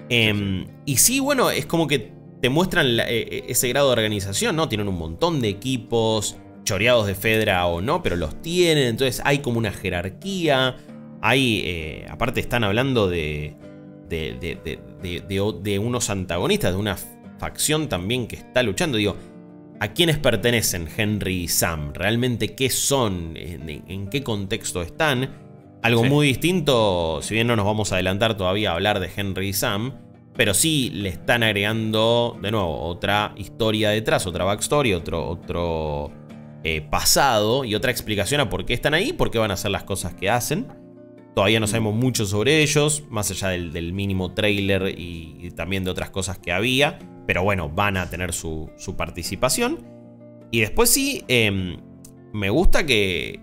Em, y sí, bueno, es como que te muestran e, e, ese grado de organización, ¿no? Tienen un montón de equipos, choreados de Fedra o no, pero los tienen. Entonces hay como una jerarquía. Hay, eh, aparte están hablando de de, unos antagonistas, de una facción también que está luchando. Digo, ¿a quiénes pertenecen Henry y Sam? ¿Realmente qué son? ¿En, qué contexto están? Algo muy distinto, si bien no nos vamos a adelantar todavía a hablar de Henry y Sam, pero sí le están agregando, de nuevo, otra historia detrás, otra backstory, otro, otro eh, pasado y otra explicación a por qué están ahí, por qué van a hacer las cosas que hacen. Todavía no sabemos mucho sobre ellos, más allá del, mínimo trailer y, también de otras cosas que había. Pero bueno, van a tener su, participación. Y después sí, em, me gusta que,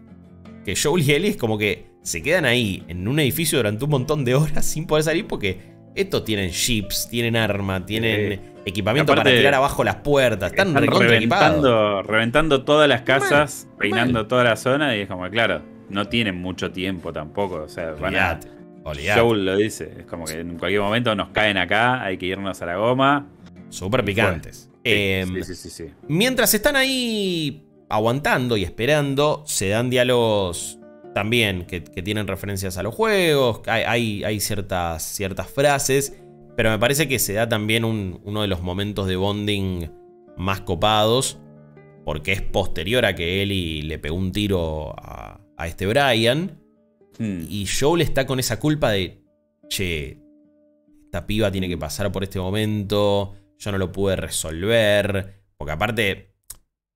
que Joel y Ellie es como que se quedan ahí en un edificio durante un montón de horas sin poder salir porque estos tienen chips, tienen arma, tienen equipamiento para tirar abajo las puertas. Están, reventando, reventando todas las casas, peinando toda la zona y es como, claro, no tienen mucho tiempo tampoco. O sea, van a. Joel lo dice. Es como que en cualquier momento nos caen acá, hay que irnos a la goma. Súper picantes. Em, sí, sí, sí, mientras están ahí aguantando y esperando, se dan diálogos también que, tienen referencias a los juegos. Hay, hay, ciertas, ciertas frases. Pero me parece que se da también uno de los momentos de bonding más copados. Porque es posterior a que Ellie le pegó un tiro a, a este Brian. Hmm. Y Joel está con esa culpa de, che, esta piba tiene que pasar por este momento, yo no lo pude resolver. Porque aparte,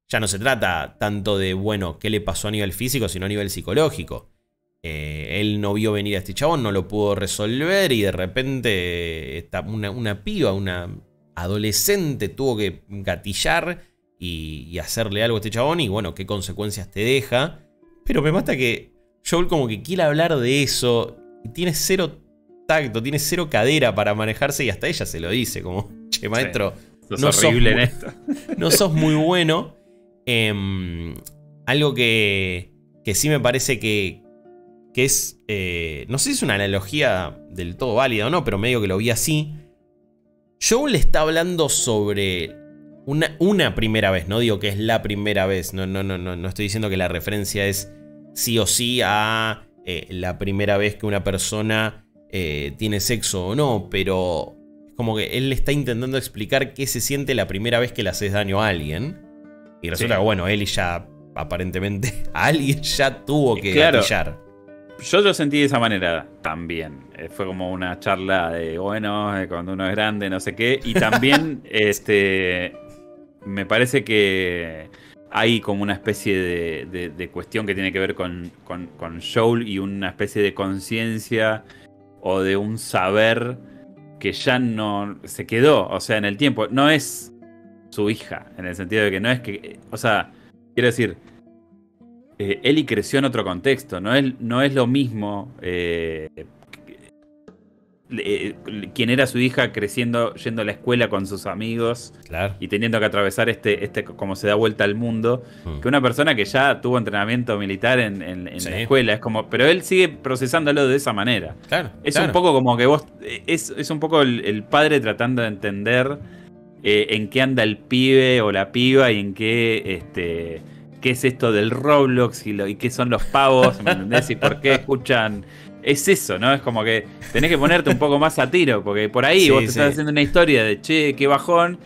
ya no se trata tanto de, bueno, qué le pasó a nivel físico, sino a nivel psicológico. Eh, él no vio venir a este chabón, no lo pudo resolver y de repente una, una piba, una adolescente tuvo que gatillar y, y, hacerle algo a este chabón y bueno, qué consecuencias te deja. Pero me mata que Joel como que quiere hablar de eso y tiene cero tacto, tiene cero cadera para manejarse y hasta ella se lo dice, como, che, maestro, no, sos muy, en esto. no sos muy bueno. Em, algo que, que sí me parece que, que es, eh, no sé si es una analogía del todo válida o no, pero medio que lo vi así. Joel está hablando sobre una, una, primera vez, no digo que es la primera vez, no, no, no, no, no estoy diciendo que la referencia es sí o sí a eh, la primera vez que una persona eh, tiene sexo o no, pero es como que él le está intentando explicar qué se siente la primera vez que le haces daño a alguien. Y resulta que, bueno, él ya, aparentemente, a alguien ya tuvo que claro, Yo lo sentí de esa manera también. Eh, fue como una charla de, bueno, cuando uno es grande, no sé qué. Y también, este, me parece que hay como una especie de, cuestión que tiene que ver con, con, y una especie de conciencia o de un saber que ya no se quedó, o sea, en el tiempo. No es su hija, en el sentido de que no es que, o sea, quiero decir, eh, Ellie creció en otro contexto, no es, no es lo mismo eh, eh, quien era su hija creciendo, yendo a la escuela con sus amigos y teniendo que atravesar este, este, como se da vuelta al mundo, mm. que una persona que ya tuvo entrenamiento militar en, la escuela, es como, pero él sigue procesándolo de esa manera. es un poco como que vos, es, un poco el, padre tratando de entender eh, en qué anda el pibe o la piba y en qué, este, qué es esto del Roblox y, lo, y qué son los pavos, ¿me entendés? Y por qué escuchan es eso, ¿no? Es como que tenés que ponerte un poco más a tiro, porque por ahí vos te estás haciendo una historia de che, qué bajón.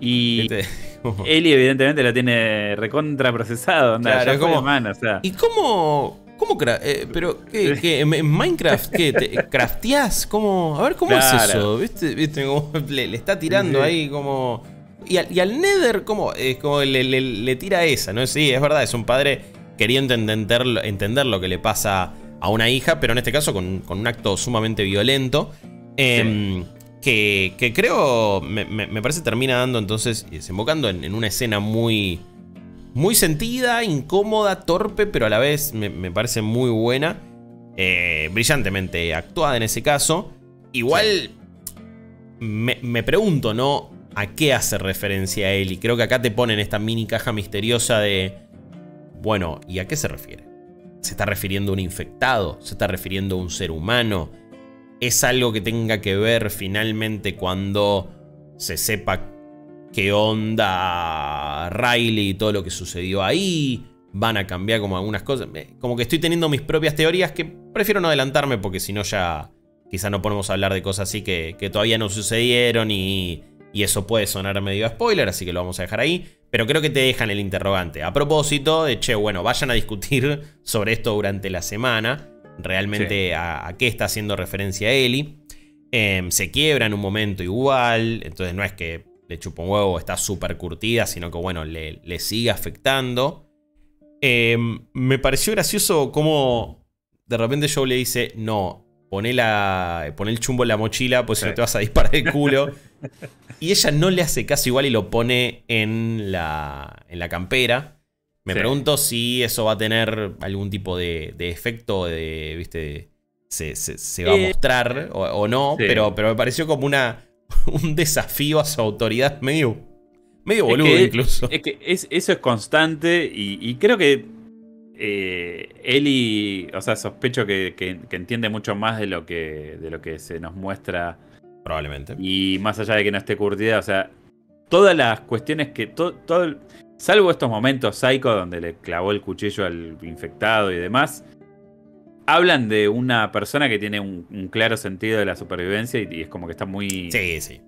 Y Eli, evidentemente, la tiene recontra procesado. claro, como, o sea. ¿Y cómo.? ¿Cómo eh, pero ¿qué, en Minecraft qué te crafteás? ¿Cómo? A ver cómo es eso, ¿viste? ¿Viste? Como le, está tirando ahí como y al, y al Nether como es como le, le, tira esa, ¿no? Sí, es verdad, es un padre queriendo entender, entender lo que le pasa a una hija, pero en este caso con, un acto sumamente violento. Em, que, creo, me, parece termina dando entonces, desembocando en, una escena muy, muy sentida, incómoda, torpe, pero a la vez me, parece muy buena. Eh, brillantemente actuada en ese caso. Igual me, me, pregunto, ¿no? ¿A qué hace referencia él? Y creo que acá te ponen esta mini caja misteriosa de bueno, ¿y a qué se refiere? ¿Se está refiriendo a un infectado? ¿Se está refiriendo a un ser humano? ¿Es algo que tenga que ver finalmente cuando se sepa qué onda Riley y todo lo que sucedió ahí? ¿Van a cambiar como algunas cosas? Como que estoy teniendo mis propias teorías que prefiero no adelantarme porque si no ya quizá no podemos hablar de cosas así que, todavía no sucedieron y, y eso puede sonar medio spoiler, así que lo vamos a dejar ahí. Pero creo que te dejan el interrogante. A propósito de, che, bueno, vayan a discutir sobre esto durante la semana. Realmente a, qué está haciendo referencia Eli. Em, se quiebra en un momento igual. Entonces no es que le chupa un huevo, está súper curtida, sino que bueno, le, le sigue afectando. Em, me pareció gracioso cómo de repente Joe le dice, no, Poné, la, el chumbo en la mochila, pues si no te vas a disparar el culo. y ella no le hace caso igual y lo pone en la, en la campera. Me pregunto si eso va a tener algún tipo de, efecto de, viste, se, se, va a eh, mostrar o, no, pero, pero me pareció como una, un desafío a su autoridad medio, medio boludo incluso. Es que eso es constante y creo que eh, Eli, o sea, sospecho que, entiende mucho más de lo que, de lo que se nos muestra. Probablemente. Y más allá de que no esté curtida, o sea, todas las cuestiones que. todo, salvo estos momentos psycho donde le clavó el cuchillo al infectado y demás, hablan de una persona que tiene un, claro sentido de la supervivencia y, es como que está muy. Sí, sí.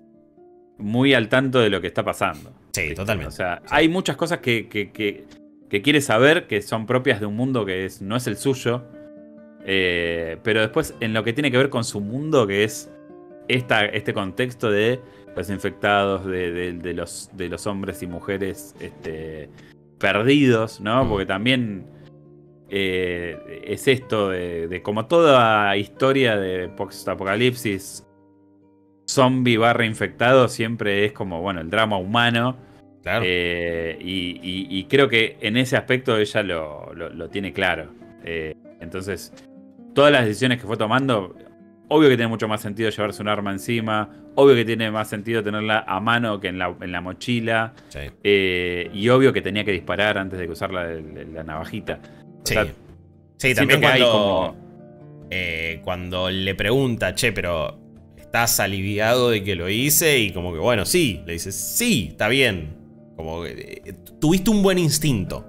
Muy al tanto de lo que está pasando. Sí, totalmente. O sea, hay muchas cosas que que quiere saber, que son propias de un mundo que es, no es el suyo. Eh, pero después en lo que tiene que ver con su mundo, que es esta, este contexto de los infectados, de, los, de los hombres y mujeres este, perdidos, ¿no? Mm. Porque también eh, es esto de, como toda historia de post-apocalipsis, zombie barra infectado, siempre es como, bueno, el drama humano eh, y, creo que en ese aspecto ella lo, tiene claro. Eh, entonces, todas las decisiones que fue tomando, obvio que tiene mucho más sentido llevarse un arma encima, obvio que tiene más sentido tenerla a mano que en la, mochila, eh, y obvio que tenía que disparar antes de que usar la, la navajita. sí, también cuando, cuando le pregunta, che, pero estás aliviado de que lo hice y como que, bueno, sí, le dice, sí, está bien. Como que eh, tuviste un buen instinto.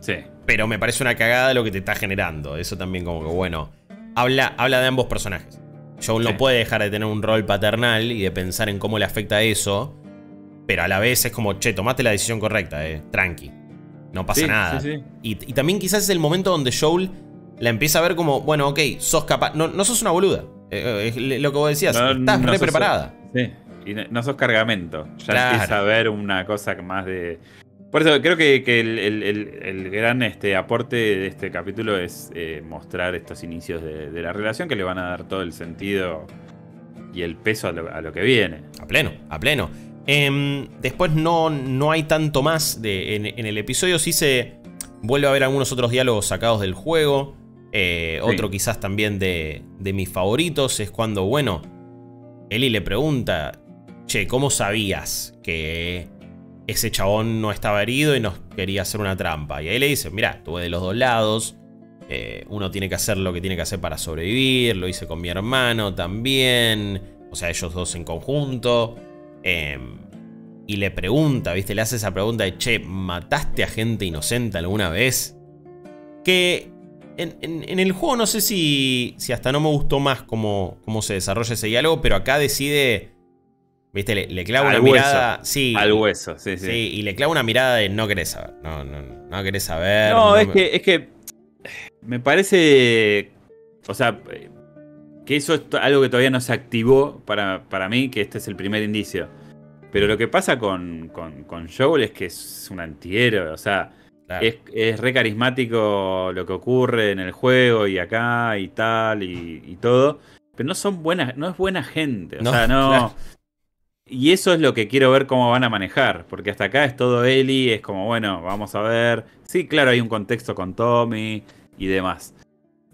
Sí. Pero me parece una cagada lo que te está generando. Eso también como que, bueno, habla, habla de ambos personajes. Joel no puede dejar de tener un rol paternal y de pensar en cómo le afecta eso. Pero a la vez es como, che, tomate la decisión correcta, eh. Tranqui. No pasa nada. Y, también quizás es el momento donde Joel la empieza a ver como, bueno, ok, sos capaz. No, no sos una boluda. Eh, es lo que vos decías. estás re preparada. Sí no sos cargamento. Ya empieza a ver una cosa más de. Por eso creo que, el, gran este, aporte de este capítulo es eh, mostrar estos inicios de, la relación que le van a dar todo el sentido y el peso a lo, que viene. A pleno, a pleno. Em, después no, no hay tanto más de, en, el episodio. Sí se vuelve a ver algunos otros diálogos sacados del juego. Eh, otro quizás también de, de mis favoritos es cuando, bueno, Eli le pregunta, che, ¿cómo sabías que ese chabón no estaba herido y nos quería hacer una trampa? Y ahí le dice, mira, estuve de los dos lados, eh, uno tiene que hacer lo que tiene que hacer para sobrevivir, lo hice con mi hermano también, o sea, ellos dos en conjunto. Em, y le pregunta, ¿viste? Le hace esa pregunta de, che, ¿mataste a gente inocente alguna vez? Que en, el juego no sé si, si, hasta no me gustó más cómo, cómo se desarrolla ese diálogo, pero acá decide ¿Viste? Le, clava una mirada. Sí. Al hueso, sí, sí, Y le clava una mirada de no querés saber. No, no, no querés saber. No, es, que, es que. Me parece. O sea. Que eso es algo que todavía no se activó para, para mí, que este es el primer indicio. Pero lo que pasa con, con, con Joel es que es un antihéroe. O sea. Es, es, re carismático lo que ocurre en el juego y acá y tal y, todo. Pero no son buenas, no es buena gente. O sea, no. Y eso es lo que quiero ver cómo van a manejar, porque hasta acá es todo Eli, es como, bueno, vamos a ver. Sí, claro, hay un contexto con Tommy y demás.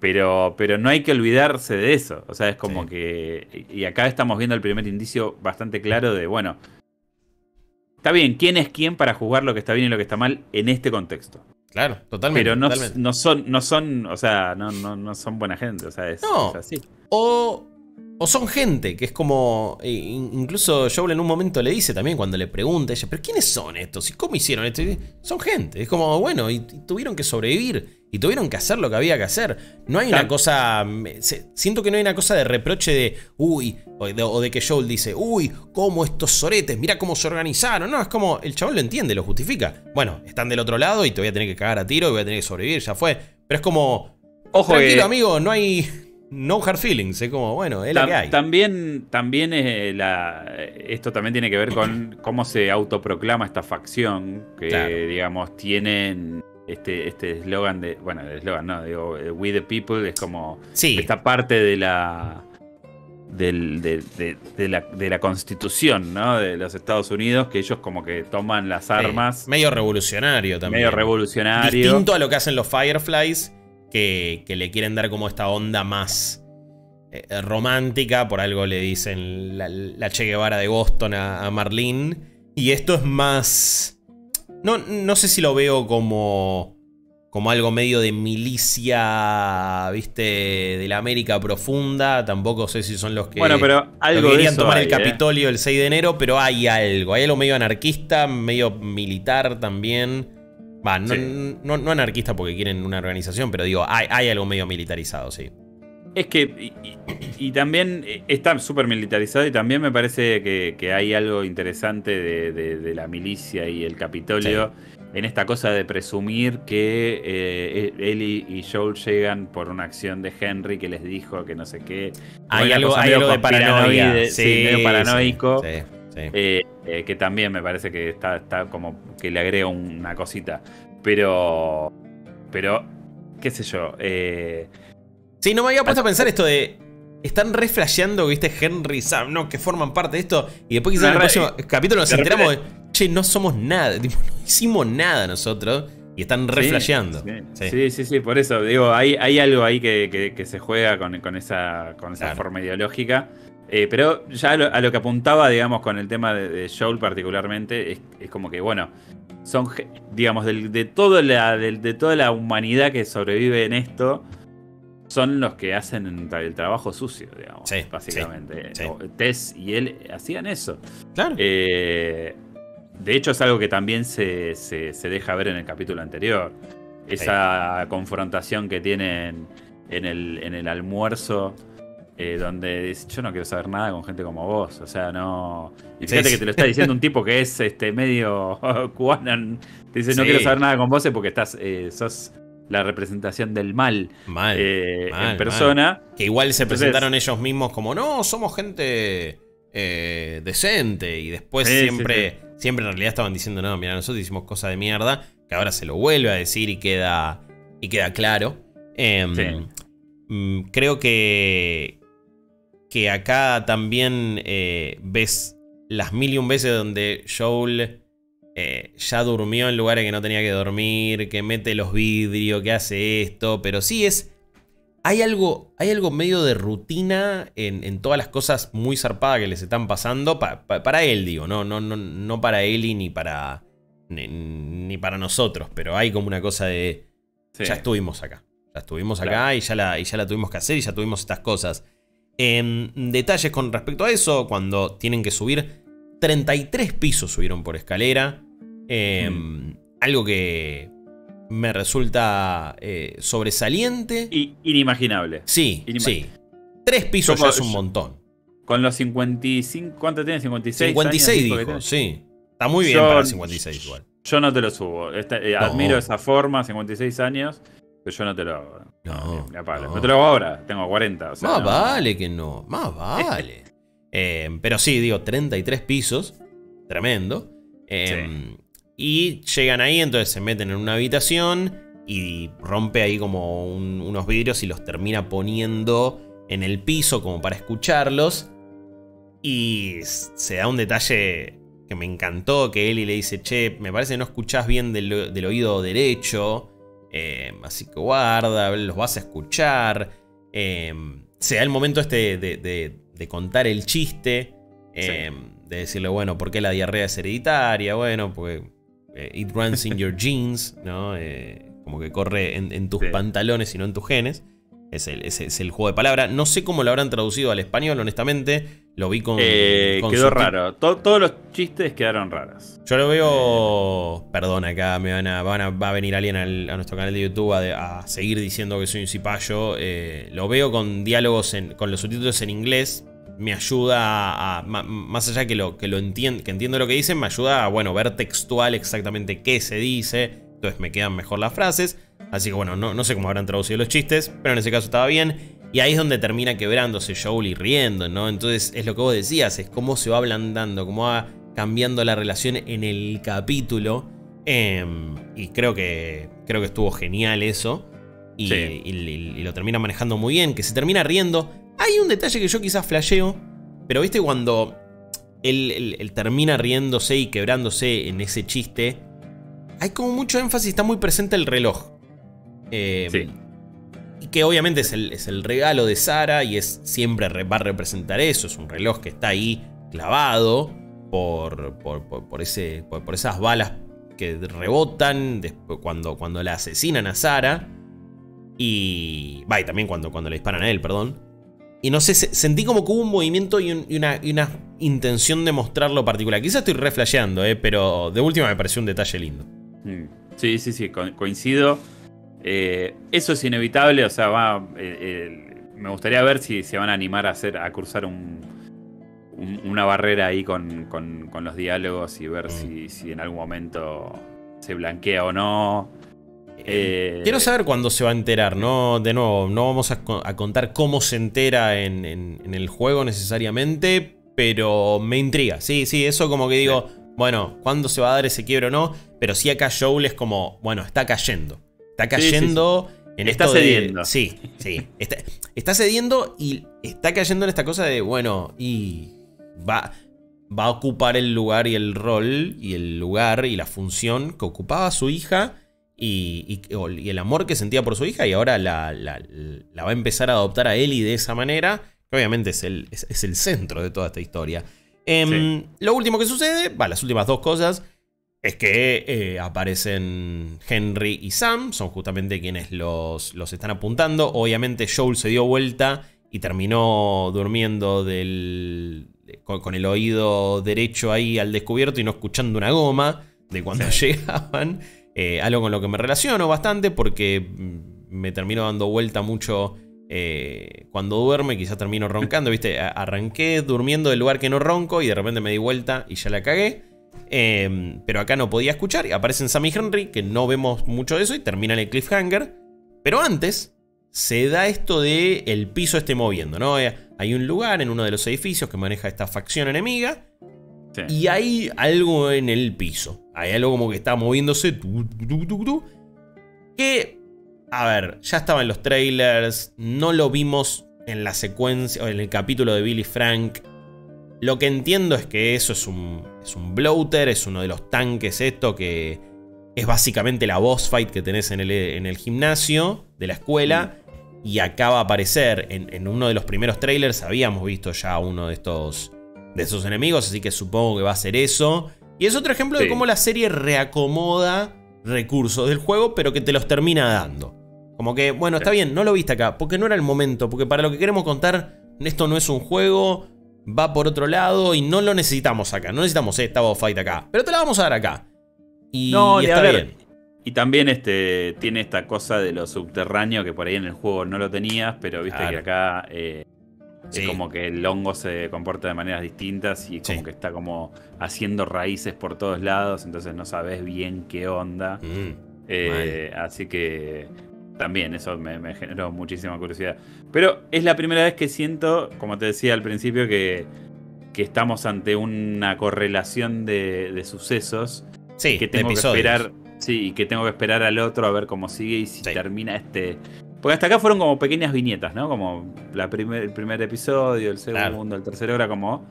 Pero, pero no hay que olvidarse de eso. O sea, es como que. Y acá estamos viendo el primer indicio bastante claro de, bueno. Está bien, ¿quién es quién para juzgar lo que está bien y lo que está mal en este contexto? Claro, totalmente. Pero no, totalmente. no son, no son, o sea, no, no, no son buena gente. O sea, es, No. es así. O, o son gente, que es como. eh, in- incluso Joel en un momento le dice también cuando le pregunta a ella, ¿pero quiénes son estos? ¿Y cómo hicieron esto? Y son gente. Es como, bueno, y, y tuvieron que sobrevivir. Y tuvieron que hacer lo que había que hacer. No hay una cosa. se- siento que no hay una cosa de reproche de. Uy. O de, o de que Joel dice, uy, cómo estos soretes, mira cómo se organizaron. No, es como. El chabón lo entiende, lo justifica. Bueno, están del otro lado y te voy a tener que cagar a tiro y voy a tener que sobrevivir, ya fue. Pero es como. Ojo Tranquilo, amigo, no hay. No hard feelings, es como, bueno, es la que hay. también, también es la, esto también tiene que ver con cómo se autoproclama esta facción, que Claro. digamos tienen este este eslogan de, bueno, el eslogan no, digo, eh, We the People es como Sí, esta parte de la del- de, de- de la, de la constitución ¿no? de los Estados Unidos, que ellos como que toman las armas, sí, medio revolucionario también. medio revolucionario. Distinto a lo que hacen los Fireflies, que, que le quieren dar como esta onda más eh, romántica, por algo le dicen la, la Che Guevara de Boston a, a Marlene. Y esto es más... No, no sé si lo veo como... Como algo medio de milicia, viste, de la América profunda. Tampoco sé si son los que... bueno, pero algo que querían tomar hay, el ¿eh? Capitolio el 6 de enero, pero hay algo. Hay algo medio anarquista, medio militar también. Va, no, Sí. no- no anarquista porque quieren una organización, pero digo, hay, hay algo medio militarizado, sí. Es que, y, y- y también eh, está súper militarizado y también me parece que, que hay algo interesante de, de- de la milicia y el Capitolio en esta cosa de presumir que eh, Ellie y Joel llegan por una acción de Henry que les dijo que no sé qué. Hay algo, hay algo de paranoia. sí, medio paranoico. Sí, sí. Eh, eh, que también me parece que está, está como que le agrega una cosita. Pero, pero, qué sé yo. eh, Sí, no me había puesto a pensar esto de. Están reflasheando, viste, Henry, Sam, no, que forman parte de esto. Y después quizás en el próximo capítulo nos enteramos de, che, no somos nada. Tipo, no hicimos nada nosotros. Y están reflasheando. Sí, Sí. sí, sí, sí, por eso. Digo, hay, hay algo ahí que, que- que se juega con, con esa, con esa Claro. forma ideológica. Eh, pero ya a lo, a lo que apuntaba, digamos, con el tema de, de Joel particularmente, es, es como que, bueno, son, digamos, del- de, toda la, del- de toda la humanidad que sobrevive en esto, son los que hacen el trabajo sucio, digamos, Sí, básicamente. sí, sí. O- Tess y él hacían eso. Claro. Eh, de hecho, es algo que también se, se- se deja ver en el capítulo anterior. Esa confrontación que tienen en el, en el almuerzo, eh, donde dice, yo no quiero saber nada con gente como vos. O sea, no. Y fíjate sí. que te lo está diciendo un tipo que es este medio cubano. Te dice, no Sí. quiero saber nada con vos es porque estás, eh, sos la representación del mal, Mal. eh, mal, en persona. Que igual se Entonces- presentaron ellos mismos como, no, somos gente eh, decente. Y después Sí, sí, siempre, siempre en realidad estaban diciendo, no, mira, nosotros hicimos cosas de mierda. Que ahora se lo vuelve a decir y queda, y queda claro. Sí. mm, creo que, que acá también eh, ves las mil y un veces donde Joel eh, ya durmió en lugares que no tenía que dormir, que mete los vidrios, que hace esto, pero sí es... Hay algo, hay algo medio de rutina en, en todas las cosas muy zarpadas que les están pasando. pa- pa- para él, digo, no, no, no, no para Eli ni para, ni, ni para nosotros. Pero hay como una cosa de. Sí. Ya estuvimos acá. Ya estuvimos acá Claro. y, ya la, y ya la tuvimos que hacer y ya tuvimos estas cosas. Em, detalles con respecto a eso, cuando tienen que subir 33 pisos subieron por escalera. Em, Algo que me resulta eh, sobresaliente. Y- inimaginable. Sí, Inima- sí. Tres pisos ya es un montón. Con los 55. ¿Cuánto tiene? 56. 56 años, que dijo, sí. Está muy bien Yo- para 56 igual. Yo no te lo subo. Esta- eh, No. Admiro esa forma, 56 años, pero yo no te lo hago. No, no. No te lo hago ahora, tengo 40. o sea, Más no. vale que no, más vale. Eh, pero sí, digo, 33 pisos. Tremendo. Eh, Y llegan ahí, entonces se meten en una habitación y rompe ahí como un- unos vidrios y los termina poniendo en el piso como para escucharlos. Y se da un detalle que me encantó, que Eli le dice, che, me parece que no escuchás bien del, del oído derecho. Eh, así que guarda, los vas a escuchar. Eh, se da el momento este de, de- de contar el chiste. eh, De decirle, bueno, ¿por qué la diarrea es hereditaria? Bueno, porque eh, it runs in your jeans, ¿no? Eh, como que corre en, tus Sí. pantalones y no en tus genes. Es el, es, es el juego de palabra. No sé cómo lo habrán traducido al español, honestamente. Lo vi con. Eh, con quedó raro. To- todos los chistes quedaron raros. Yo lo veo. Perdón, acá me van a, van a- va a venir alguien al- a nuestro canal de YouTube a, a seguir diciendo que soy un cipayo. Eh, lo veo con diálogos, en- con los subtítulos en inglés. Me ayuda a. más allá que lo que lo entiendo, que entiendo lo que dicen, me ayuda a bueno, ver textual exactamente qué se dice. Entonces me quedan mejor las frases. Así que bueno, no, no sé cómo habrán traducido los chistes, pero en ese caso estaba bien. Y ahí es donde termina quebrándose Joel y riendo, ¿no? Entonces es lo que vos decías, es cómo se va ablandando, cómo va cambiando la relación en el capítulo. Em, y creo que, creo que estuvo genial eso. Y, Sí. y- y- y lo termina manejando muy bien, que se termina riendo. Hay un detalle que yo quizás flasheo, pero viste cuando él, él- él termina riéndose y quebrándose en ese chiste, hay como mucho énfasis, está muy presente el reloj. Em, Sí. Que obviamente es el, es el regalo de Sara y es siempre re- va a representar eso. Es un reloj que está ahí clavado por, por, por- ese, por, esas balas que rebotan después, cuando, cuando la asesinan a Sara. Y. Va, y también cuando, cuando le disparan a él, perdón. Y no sé, se- sentí como que hubo un movimiento y, un- y una, una intención de mostrarlo particular. Quizás estoy reflasheando, eh, pero de última me pareció un detalle lindo. Sí, sí, sí, co- coincido. Eh, eso es inevitable, o sea, va. eh, eh, me gustaría ver si se van a animar a hacer, a cruzar un, un- una barrera ahí con, con- con los diálogos y ver Mm. si, si en algún momento se blanquea o no. Eh, Quiero saber cuándo se va a enterar, ¿no? De nuevo, no vamos a, co- a contar cómo se entera en, en- en el juego necesariamente, pero me intriga. Sí, sí, eso como que digo, bueno, ¿cuándo se va a dar ese quiebro o no? Pero sí acá Joel es como, bueno, está cayendo. Está Sí, sí, cayendo en Está esto de- cediendo. sí, sí. Está, está cediendo y está cayendo en esta cosa de, bueno, y va, va a ocupar el lugar y el rol y el lugar y la función que ocupaba su hija y, y- y el amor que sentía por su hija y ahora la, la- la va a empezar a adoptar a Ellie de esa manera, que obviamente es el, es, es el centro de toda esta historia. Em. Lo último que sucede, va, las últimas dos cosas, es que eh, aparecen Henry y Sam, son justamente quienes los, los están apuntando. Obviamente Joel se dio vuelta y terminó durmiendo del, con, con el oído derecho ahí al descubierto y no escuchando una goma de cuando llegaban. Eh, algo con lo que me relaciono bastante porque mm, me termino dando vuelta mucho eh, cuando duerme, quizás termino roncando, ¿viste? Arranqué durmiendo del lugar que no ronco y de repente me di vuelta y ya la cagué. Eh, pero acá no podía escuchar. y Aparecen Sam y Henry, que no vemos mucho de eso, y terminan el cliffhanger. Pero antes se da esto de el piso esté moviendo, ¿no? Eh, Hay un lugar en uno de los edificios que maneja esta facción enemiga. sí. Y hay algo en el piso. Hay algo como que está moviéndose. tu, tu, tu, tu, tu, que, a ver, ya estaba en los trailers. No lo vimos en la secuencia o en el capítulo de Billy Frank. Lo que entiendo es que eso es un, es un bloater, es uno de los tanques esto que es básicamente la boss fight que tenés en el, en el gimnasio de la escuela. Y acá va a aparecer en, en uno de los primeros trailers. Habíamos visto ya uno de estos, de esos enemigos, así que supongo que va a ser eso. Y es otro ejemplo de cómo la serie reacomoda recursos del juego, pero que te los termina dando. Como que, bueno, está bien, no lo viste acá, porque no era el momento, porque para lo que queremos contar, esto no es un juego, va por otro lado y no lo necesitamos acá. No necesitamos esta boss fight acá, pero te la vamos a dar acá. Y, No, y está bien. Y también este tiene esta cosa de lo subterráneo que por ahí en el juego no lo tenías, pero viste Claro. que acá eh, Sí. es como que el hongo se comporta de maneras distintas y como Sí. que está como haciendo raíces por todos lados, entonces no sabes bien qué onda. Mm, Eh, así que también eso me, me generó muchísima curiosidad. Pero es la primera vez que siento, como te decía al principio, que, que estamos ante una correlación de, de sucesos Sí, que de tengo que esperar. Sí, y que tengo que esperar al otro a ver cómo sigue y si Sí. termina este. Porque hasta acá fueron como pequeñas viñetas, ¿no? Como la primer, el primer episodio, el segundo, Claro. el tercero, era como.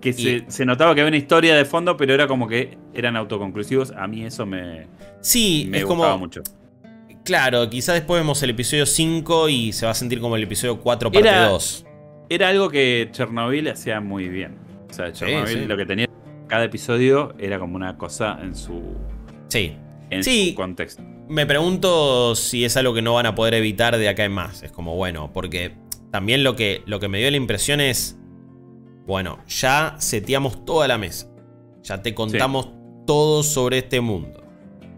Que se, se notaba que había una historia de fondo, pero era como que eran autoconclusivos. A mí eso me, Sí, me es gustaba como. mucho. Claro, quizás después vemos el episodio 5 y se va a sentir como el episodio 4 parte Era- 2. Era algo que Chernobyl hacía muy bien. O sea, Chernobyl sí. lo que tenía cada episodio era como una cosa en su, Sí. en Sí. su contexto. Me pregunto si es algo que no van a poder evitar de acá en más. Es como, bueno, porque también lo que, lo que me dio la impresión es, bueno, ya seteamos toda la mesa. Ya te contamos todo sobre este mundo.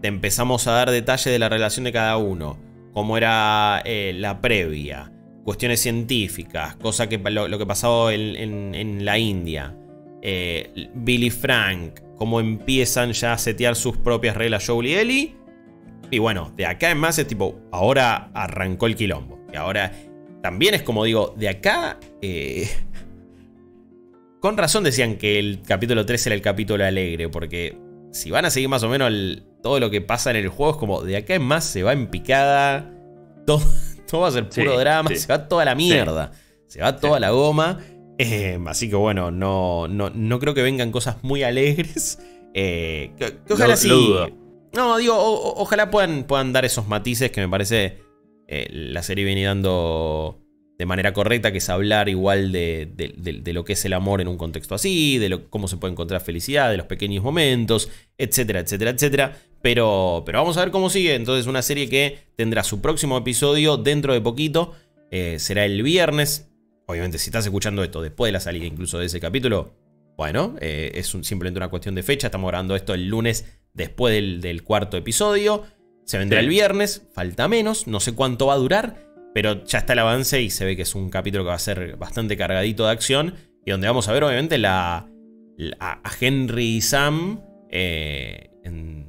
Te empezamos a dar detalles de la relación de cada uno. Cómo era eh, la previa. Cuestiones científicas. Cosa que lo, que en, en- en la India. eh, Billy Frank. Cómo empiezan ya a setear sus propias reglas Joel y Ellie. Y bueno, de acá en más es tipo, ahora arrancó el quilombo. Y ahora también es como digo, de acá... eh, con razón decían que el capítulo 3 era el capítulo alegre, porque si van a seguir más o menos el- todo lo que pasa en el juego, es como de acá en más se va en picada, todo, todo va a ser Sí, puro drama, sí. se va toda la mierda, se va toda la goma. Eh, así que bueno, no, no, no creo que vengan cosas muy alegres. Eh, que, que ojalá Lo- sí. dudo. No, digo, o- ojalá puedan, puedan dar esos matices que me parece eh, la serie viene dando de manera correcta, que es hablar igual de, de- de- de lo que es el amor en un contexto así, de lo- cómo se puede encontrar felicidad, de los pequeños momentos, etcétera, etcétera, etcétera. Pero, pero vamos a ver cómo sigue. Entonces, una serie que tendrá su próximo episodio dentro de poquito. eh, será el viernes. Obviamente, si estás escuchando esto después de la salida incluso de ese capítulo, bueno, eh, es un- simplemente una cuestión de fecha. Estamos grabando esto el lunes después del, del cuarto episodio. Se vendrá Sí. el viernes, falta menos, no sé cuánto va a durar, pero ya está el avance y se ve que es un capítulo que va a ser bastante cargadito de acción y donde vamos a ver obviamente la, a Henry y Sam eh, en,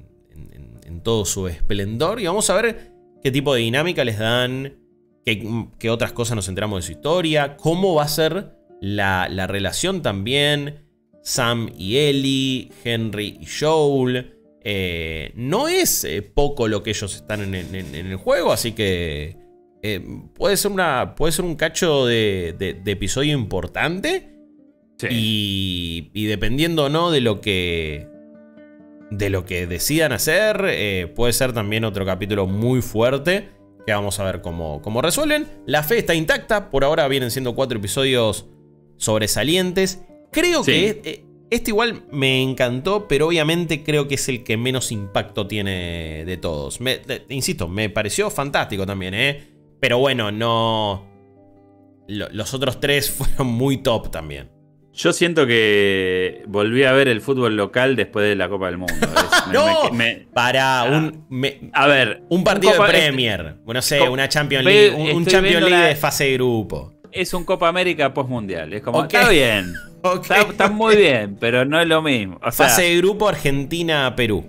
todo su esplendor y vamos a ver qué tipo de dinámica les dan, qué, otras cosas nos enteramos de su historia, cómo va a ser la, la relación también Sam y Ellie, Henry y Joel. Eh, no es eh, poco lo que ellos están en el juego, así que eh, puede, ser una, puede ser un cacho de, de- de episodio importante. Sí. Y, y dependiendo o no de lo que. De lo que decidan hacer. eh, puede ser también otro capítulo muy fuerte. Que vamos a ver cómo, cómo resuelven. La fe está intacta. Por ahora vienen siendo cuatro episodios sobresalientes. Creo Sí. que eh, este igual me encantó. Pero obviamente creo que es el que menos impacto tiene de todos. Me- de- insisto, me pareció fantástico también, ¿eh? Pero bueno, no. lo- los otros tres fueron muy top también. Yo siento que volví a ver el fútbol local después de la Copa del Mundo. Me- ¡No! me- me- Para Ah. un, a ver, un partido Copa- de Premier. no sé, una Champions League. Un, Champions League la- de fase de grupo. Es un Copa América postmundial. Es como, está bien. Está, está muy bien, pero no es lo mismo. O sea, fase de grupo Argentina-Perú.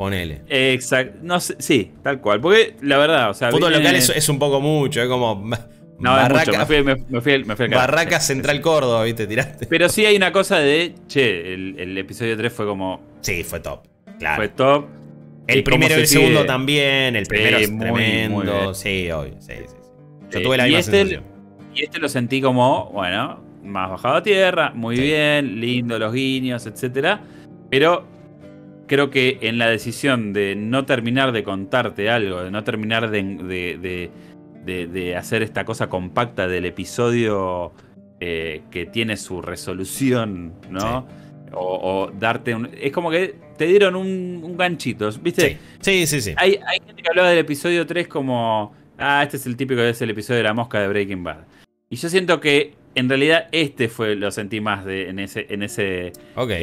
Ponele. Exacto. No sé, sí, tal cual. Porque la verdad, o sea. Fútbol viene- local es, es un poco mucho. Es como. No, Barraca, mucho. Me fui, me, me fui, me fui al carajo. Barraca Sí, Central sí. Córdoba, ¿viste? Tiraste. Pero sí hay una cosa de. Che, el, el episodio 3 fue como. Sí, fue top. Claro. Fue top. el primero y el segundo también. El Sí, primero es muy, tremendo. muy sí, obvio. Sí, sí, sí. Yo tuve la y misma este- sensación. Y este lo sentí como, bueno, más bajado a tierra, muy Sí. bien, lindo los guiños, etcétera. Pero creo que en la decisión de no terminar de contarte algo, de no terminar de, de- de- hacer esta cosa compacta del episodio eh, que tiene su resolución, ¿no? O, o darte un. Es como que te dieron un, un ganchito, ¿viste? Sí, sí, sí. sí. Hay, hay gente que hablaba del episodio 3 como, ah, este es el típico, es el episodio de la mosca de Breaking Bad. Y yo siento que en realidad este fue, lo sentí más de, en, ese, en, ese,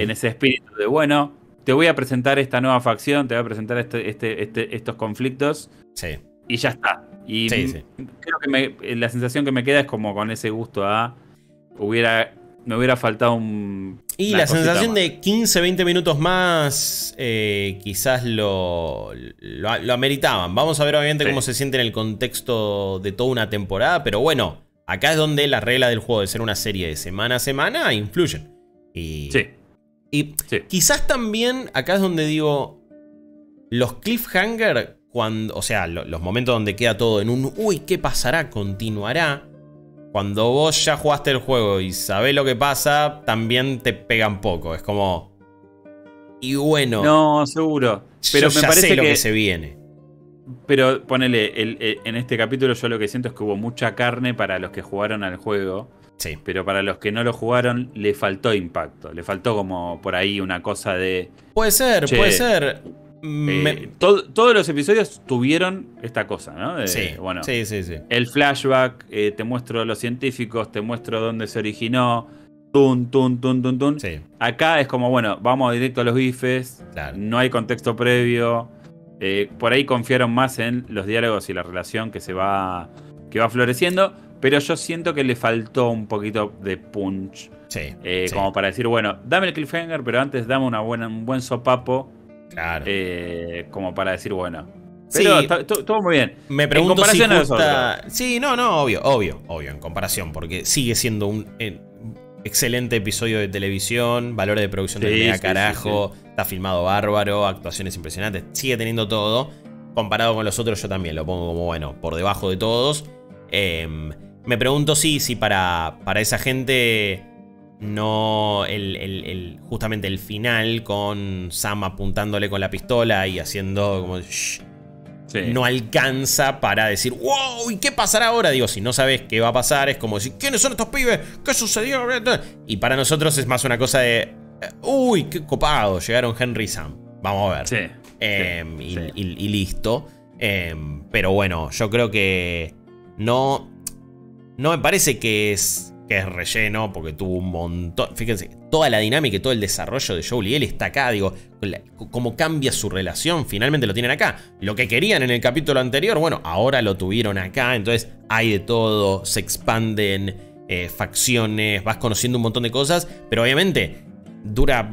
en ese espíritu de, bueno, te voy a presentar esta nueva facción, te voy a presentar este, este, este- estos conflictos Sí. y ya está. Y Sí, sí. creo que me- la sensación que me queda es como con ese gusto a, hubiera, me hubiera faltado un... Y la sensación más. de 15, 20 minutos más eh, quizás lo, lo, lo ameritaban. Vamos a ver obviamente Sí. cómo se siente en el contexto de toda una temporada, pero bueno, acá es donde la regla del juego de ser una serie de semana a semana influyen. Y, Sí, y sí. quizás también acá es donde digo, los cliffhanger, cuando, o sea, lo- los momentos donde queda todo en un, uy, ¿qué pasará? ¿Continuará? Cuando vos ya jugaste el juego y sabés lo que pasa, también te pegan poco. Es como. Y bueno, No, seguro. Pero yo me ya parece sé lo que que se viene. Pero ponele, el- el- en este capítulo yo lo que siento es que hubo mucha carne para los que jugaron al juego. Sí. Pero para los que no lo jugaron, le faltó impacto. Le faltó como por ahí una cosa de. Puede ser, Che, puede ser. eh, todos los episodios tuvieron esta cosa, ¿no? Sí, Bueno, sí, sí, sí. el flashback, eh, te muestro los científicos, te muestro dónde se originó. Tun, tun, tun, tun, tun. Sí, Acá es como, bueno, vamos directo a los bifes. claro. No hay contexto previo. Eh, por ahí confiaron más en los diálogos y la relación que se va, que va floreciendo. Pero yo siento que le faltó un poquito de punch. Sí, eh, sí, Como para decir, bueno, dame el cliffhanger, pero antes dame una buena, un buen sopapo. claro. eh, como para decir, bueno. Sí. Pero todo muy bien. Me pregunto si comparación a justa- Sí, no, no, obvio, obvio, obvio, en comparación, porque sigue siendo un eh, excelente episodio de televisión, valores de producción del Sí, carajo, está filmado bárbaro, actuaciones impresionantes, sigue teniendo todo. Comparado con los otros, yo también lo pongo como, bueno, por debajo de todos. Em, me pregunto si, si para, para esa gente no el, el- el- justamente el final con Sam apuntándole con la pistola y haciendo como "Shh", Sí. no alcanza para decir, wow, ¿y qué pasará ahora? Digo, si no sabes qué va a pasar, es como decir, ¿quiénes son estos pibes? ¿Qué sucedió? Y para nosotros es más una cosa de, eh, uy, qué copado, llegaron Henry y Sam. Vamos a ver. Sí. Em, y, sí. y- y listo. Em, pero bueno, yo creo que no. No me parece que es. Que es relleno, porque tuvo un montón. Fíjense, toda la dinámica y todo el desarrollo de Joel y él está acá. Digo, cómo cambia su relación, finalmente lo tienen acá. Lo que querían en el capítulo anterior, bueno, ahora lo tuvieron acá. Entonces hay de todo, se expanden eh, facciones, vas conociendo un montón de cosas. Pero obviamente dura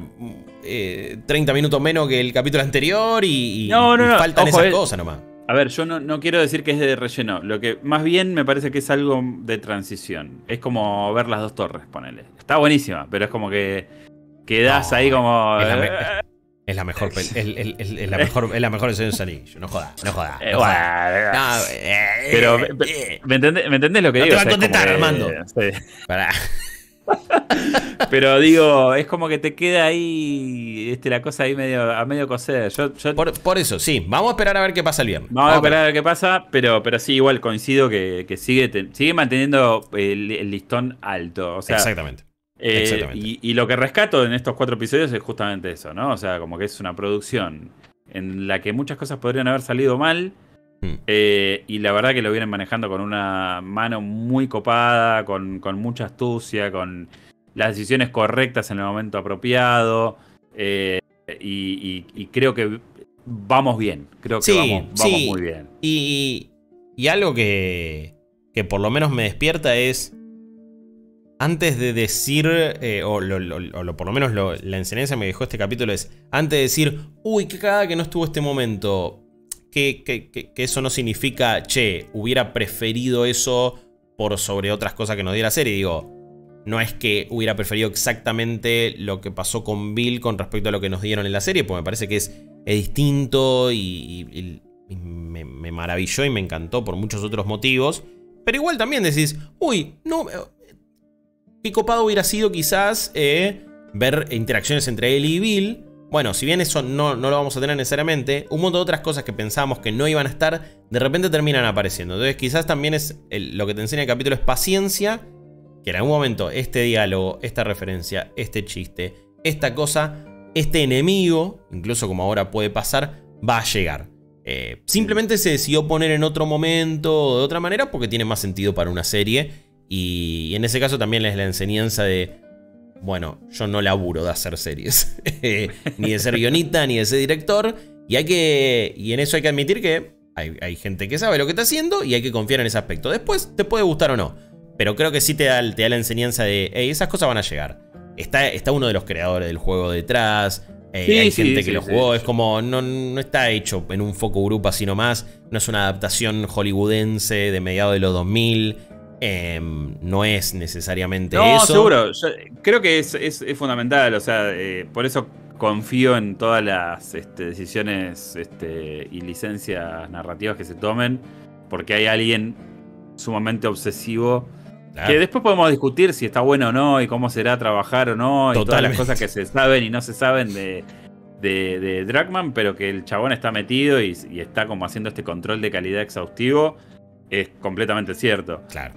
eh, 30 minutos menos que el capítulo anterior y, y- No, no, y no, faltan ojo, esas eh. cosas nomás. A ver, yo no, no quiero decir que es de relleno. Lo que más bien me parece que es algo de transición. Es como ver las dos torres, ponele. Está buenísima, pero es como que quedás No, ahí como. Es la, eh, es la mejor, es, la mejor, es la mejor de Anillos. No jodas, no jodas. eh, No No, eh, Pero, me- eh. ¿me entendés, me entendés lo que No te digo? va a contestar, Armando. sí. Pará. Pero digo, es como que te queda ahí este, la cosa ahí medio, a medio coser. Yo, yo- Por, por eso, sí. Vamos a esperar a ver qué pasa el viernes. Vamos a esperar a ver qué pasa, pero, pero sí, igual coincido que, que sigue, te- sigue manteniendo el, el listón alto. O sea, Exactamente. eh, exactamente. y, y lo que rescato en estos cuatro episodios es justamente eso, ¿no? O sea, como que es una producción en la que muchas cosas podrían haber salido mal. Mm. eh, y la verdad que lo vienen manejando con una mano muy copada, con, con mucha astucia, con las decisiones correctas en el momento apropiado. eh, y, y- y creo que vamos bien. Creo que Sí, vamos, vamos sí. muy bien. Y, y algo que, que por lo menos me despierta es. Antes de decir, eh, o, lo- lo- o lo- por lo menos la enseñanza me dejó este capítulo es, antes de decir, uy, qué cagada que no estuvo este momento, que, eso no significa, che, hubiera preferido eso por sobre otras cosas que nos diera la serie. Digo, no es que hubiera preferido exactamente lo que pasó con Bill con respecto a lo que nos dieron en la serie, porque me parece que es, es distinto y, me maravilló y me encantó por muchos otros motivos. Pero igual también decís, uy, no, eh, qué copado hubiera sido quizás eh, ver interacciones entre él y Bill. Bueno, si bien eso no, no lo vamos a tener necesariamente, un montón de otras cosas que pensábamos que no iban a estar, de repente terminan apareciendo. Entonces quizás también es lo que te enseña el capítulo es paciencia, que en algún momento este diálogo, esta referencia, este chiste, esta cosa, este enemigo, incluso como ahora puede pasar, va a llegar. Eh, simplemente se decidió poner en otro momento o de otra manera porque tiene más sentido para una serie. Y en ese caso también es la enseñanza de, bueno, yo no laburo de hacer series, ni de ser guionista, ni de ser director. Y hay que. Y en eso hay que admitir que hay, hay gente que sabe lo que está haciendo y hay que confiar en ese aspecto. Después te puede gustar o no. Pero creo que sí te da, te da la enseñanza de, hey, esas cosas van a llegar. Está, está uno de los creadores del juego detrás. eh, Sí, hay sí, gente sí, que lo jugó. Es como, no, no está hecho en un foco grupo así nomás. No es una adaptación hollywoodense de mediados de los 2000. Em, no es necesariamente No, eso. seguro. Yo creo que es, es- es fundamental. O sea, eh, por eso confío en todas las este, decisiones este, y licencias narrativas que se tomen. Porque hay alguien sumamente obsesivo. Claro. Que después podemos discutir si está bueno o no y cómo será trabajar o no. Y todas las cosas que se saben y no se saben de, de, de Dragman. Pero que el chabón está metido y, y está como haciendo este control de calidad exhaustivo. Es completamente cierto. Claro.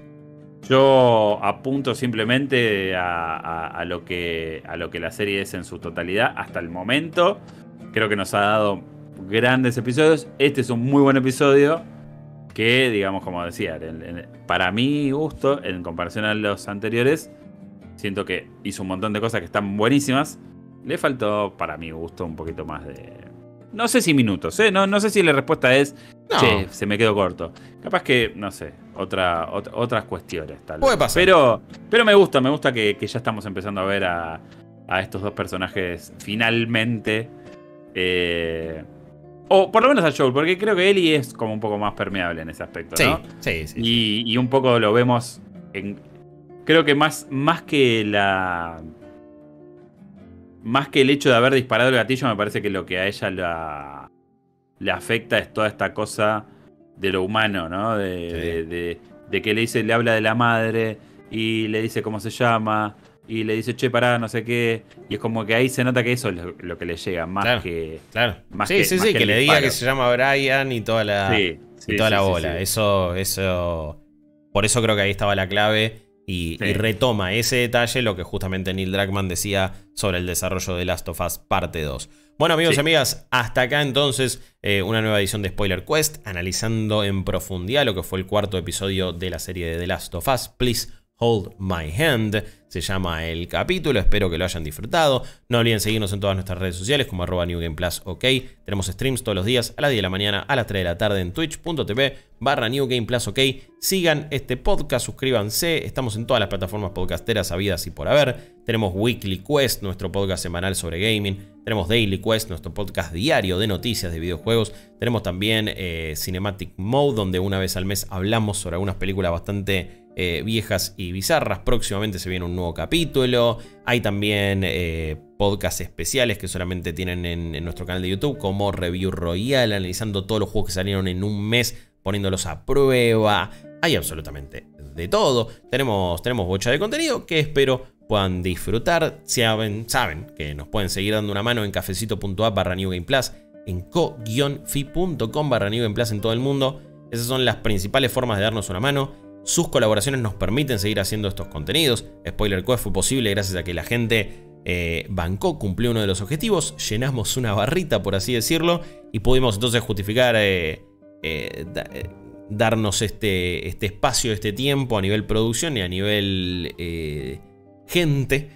Yo apunto simplemente a, lo que, a lo que la serie es en su totalidad hasta el momento. Creo que nos ha dado grandes episodios. Este es un muy buen episodio que, digamos, como decía, para mi gusto, en comparación a los anteriores, siento que hizo un montón de cosas que están buenísimas. Le faltó, para mi gusto, un poquito más de... No sé si minutos, ¿eh? No, no sé si la respuesta es, che, se me quedó corto. Capaz que, no sé, otra, otras cuestiones. Tal Puede pasar. Pero, pero me gusta, me gusta que, ya estamos empezando a ver a, a estos dos personajes finalmente. Eh, o por lo menos a Joel, porque creo que Ellie es como un poco más permeable en ese aspecto, ¿no? Sí, sí, Y, y, un poco lo vemos en. Creo que más, más que la. Más que el hecho de haber disparado el gatillo, me parece que lo que a ella la, le afecta es toda esta cosa de lo humano, ¿no? De, de, de, que le dice, le habla de la madre y le dice cómo se llama y le dice, che, pará, no sé qué. Y es como que ahí se nota que eso es lo, que le llega, más que. Claro. Más sí, sí, sí, que, le diga que se llama Brian y toda la, y toda la bola. Eso, eso. Por eso creo que ahí estaba la clave. Y, retoma ese detalle, lo que justamente Neil Druckmann decía sobre el desarrollo de Last of Us Parte 2. Bueno, amigos y amigas, hasta acá entonces eh, una nueva edición de Spoiler Quest, analizando en profundidad lo que fue el cuarto episodio de la serie de The Last of Us. Please Hold My Hand, se llama el capítulo, espero que lo hayan disfrutado. No olviden seguirnos en todas nuestras redes sociales como arroba New Game Plus, ok. Tenemos streams todos los días a las 10 de la mañana, a las 3 de la tarde en twitch.tv barra New Game Plus, ok. Sigan este podcast, suscríbanse, estamos en todas las plataformas podcasteras habidas y por haber. Tenemos Weekly Quest, nuestro podcast semanal sobre gaming. Tenemos Daily Quest, nuestro podcast diario de noticias de videojuegos. Tenemos también eh, Cinematic Mode, donde una vez al mes hablamos sobre algunas películas bastante eh, viejas y bizarras. Próximamente se viene un nuevo capítulo. Hay también eh, podcasts especiales que solamente tienen en, nuestro canal de YouTube, como Review Royal, analizando todos los juegos que salieron en un mes, poniéndolos a prueba. Hay absolutamente de todo. Tenemos, tenemos bocha de contenido que espero puedan disfrutar. Saben, saben que nos pueden seguir dando una mano en cafecito.app barra New Game Plus, en co-fi.com barra New Game Plus en todo el mundo. Esas son las principales formas de darnos una mano. Sus colaboraciones nos permiten seguir haciendo estos contenidos. Spoiler Quest fue posible gracias a que la gente eh, bancó, cumplió uno de los objetivos, llenamos una barrita, por así decirlo, y pudimos entonces justificar eh, eh, darnos este, este, espacio, este tiempo a nivel producción y a nivel gente,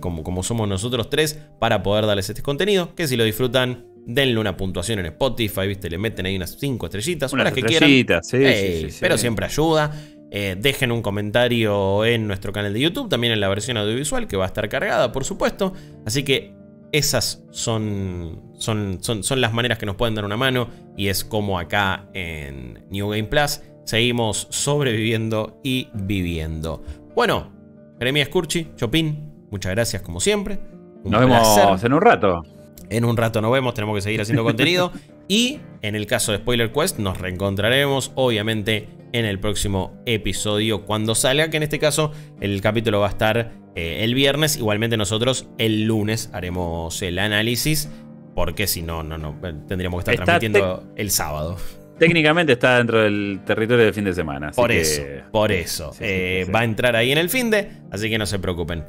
como, como somos nosotros tres, para poder darles este contenido, que si lo disfrutan denle una puntuación en Spotify, ¿viste? Le meten ahí unas 5 estrellitas, unas que quieran. Sí, sí, sí, pero siempre ayuda. Eh, dejen un comentario en nuestro canal de YouTube, también en la versión audiovisual que va a estar cargada, por supuesto. Así que esas son, son, son, las maneras que nos pueden dar una mano y es como acá en New Game Plus seguimos sobreviviendo y viviendo. Bueno, Jeremia Scurchi, Chopin, muchas gracias como siempre. nos vemos en un rato. En un rato nos vemos, tenemos que seguir haciendo contenido. Y en el caso de Spoiler Quest nos reencontraremos, obviamente, en el próximo episodio cuando salga, que en este caso el capítulo va a estar eh, el viernes. Igualmente nosotros el lunes haremos el análisis, porque si no, no, no, tendríamos que estar transmitiendo el sábado. Técnicamente está dentro del territorio del fin de semana. por eso, por eso. Eh, va a entrar ahí en el fin de, así que no se preocupen.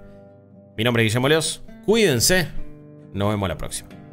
Mi nombre es Guillermo Leos, cuídense, nos vemos la próxima.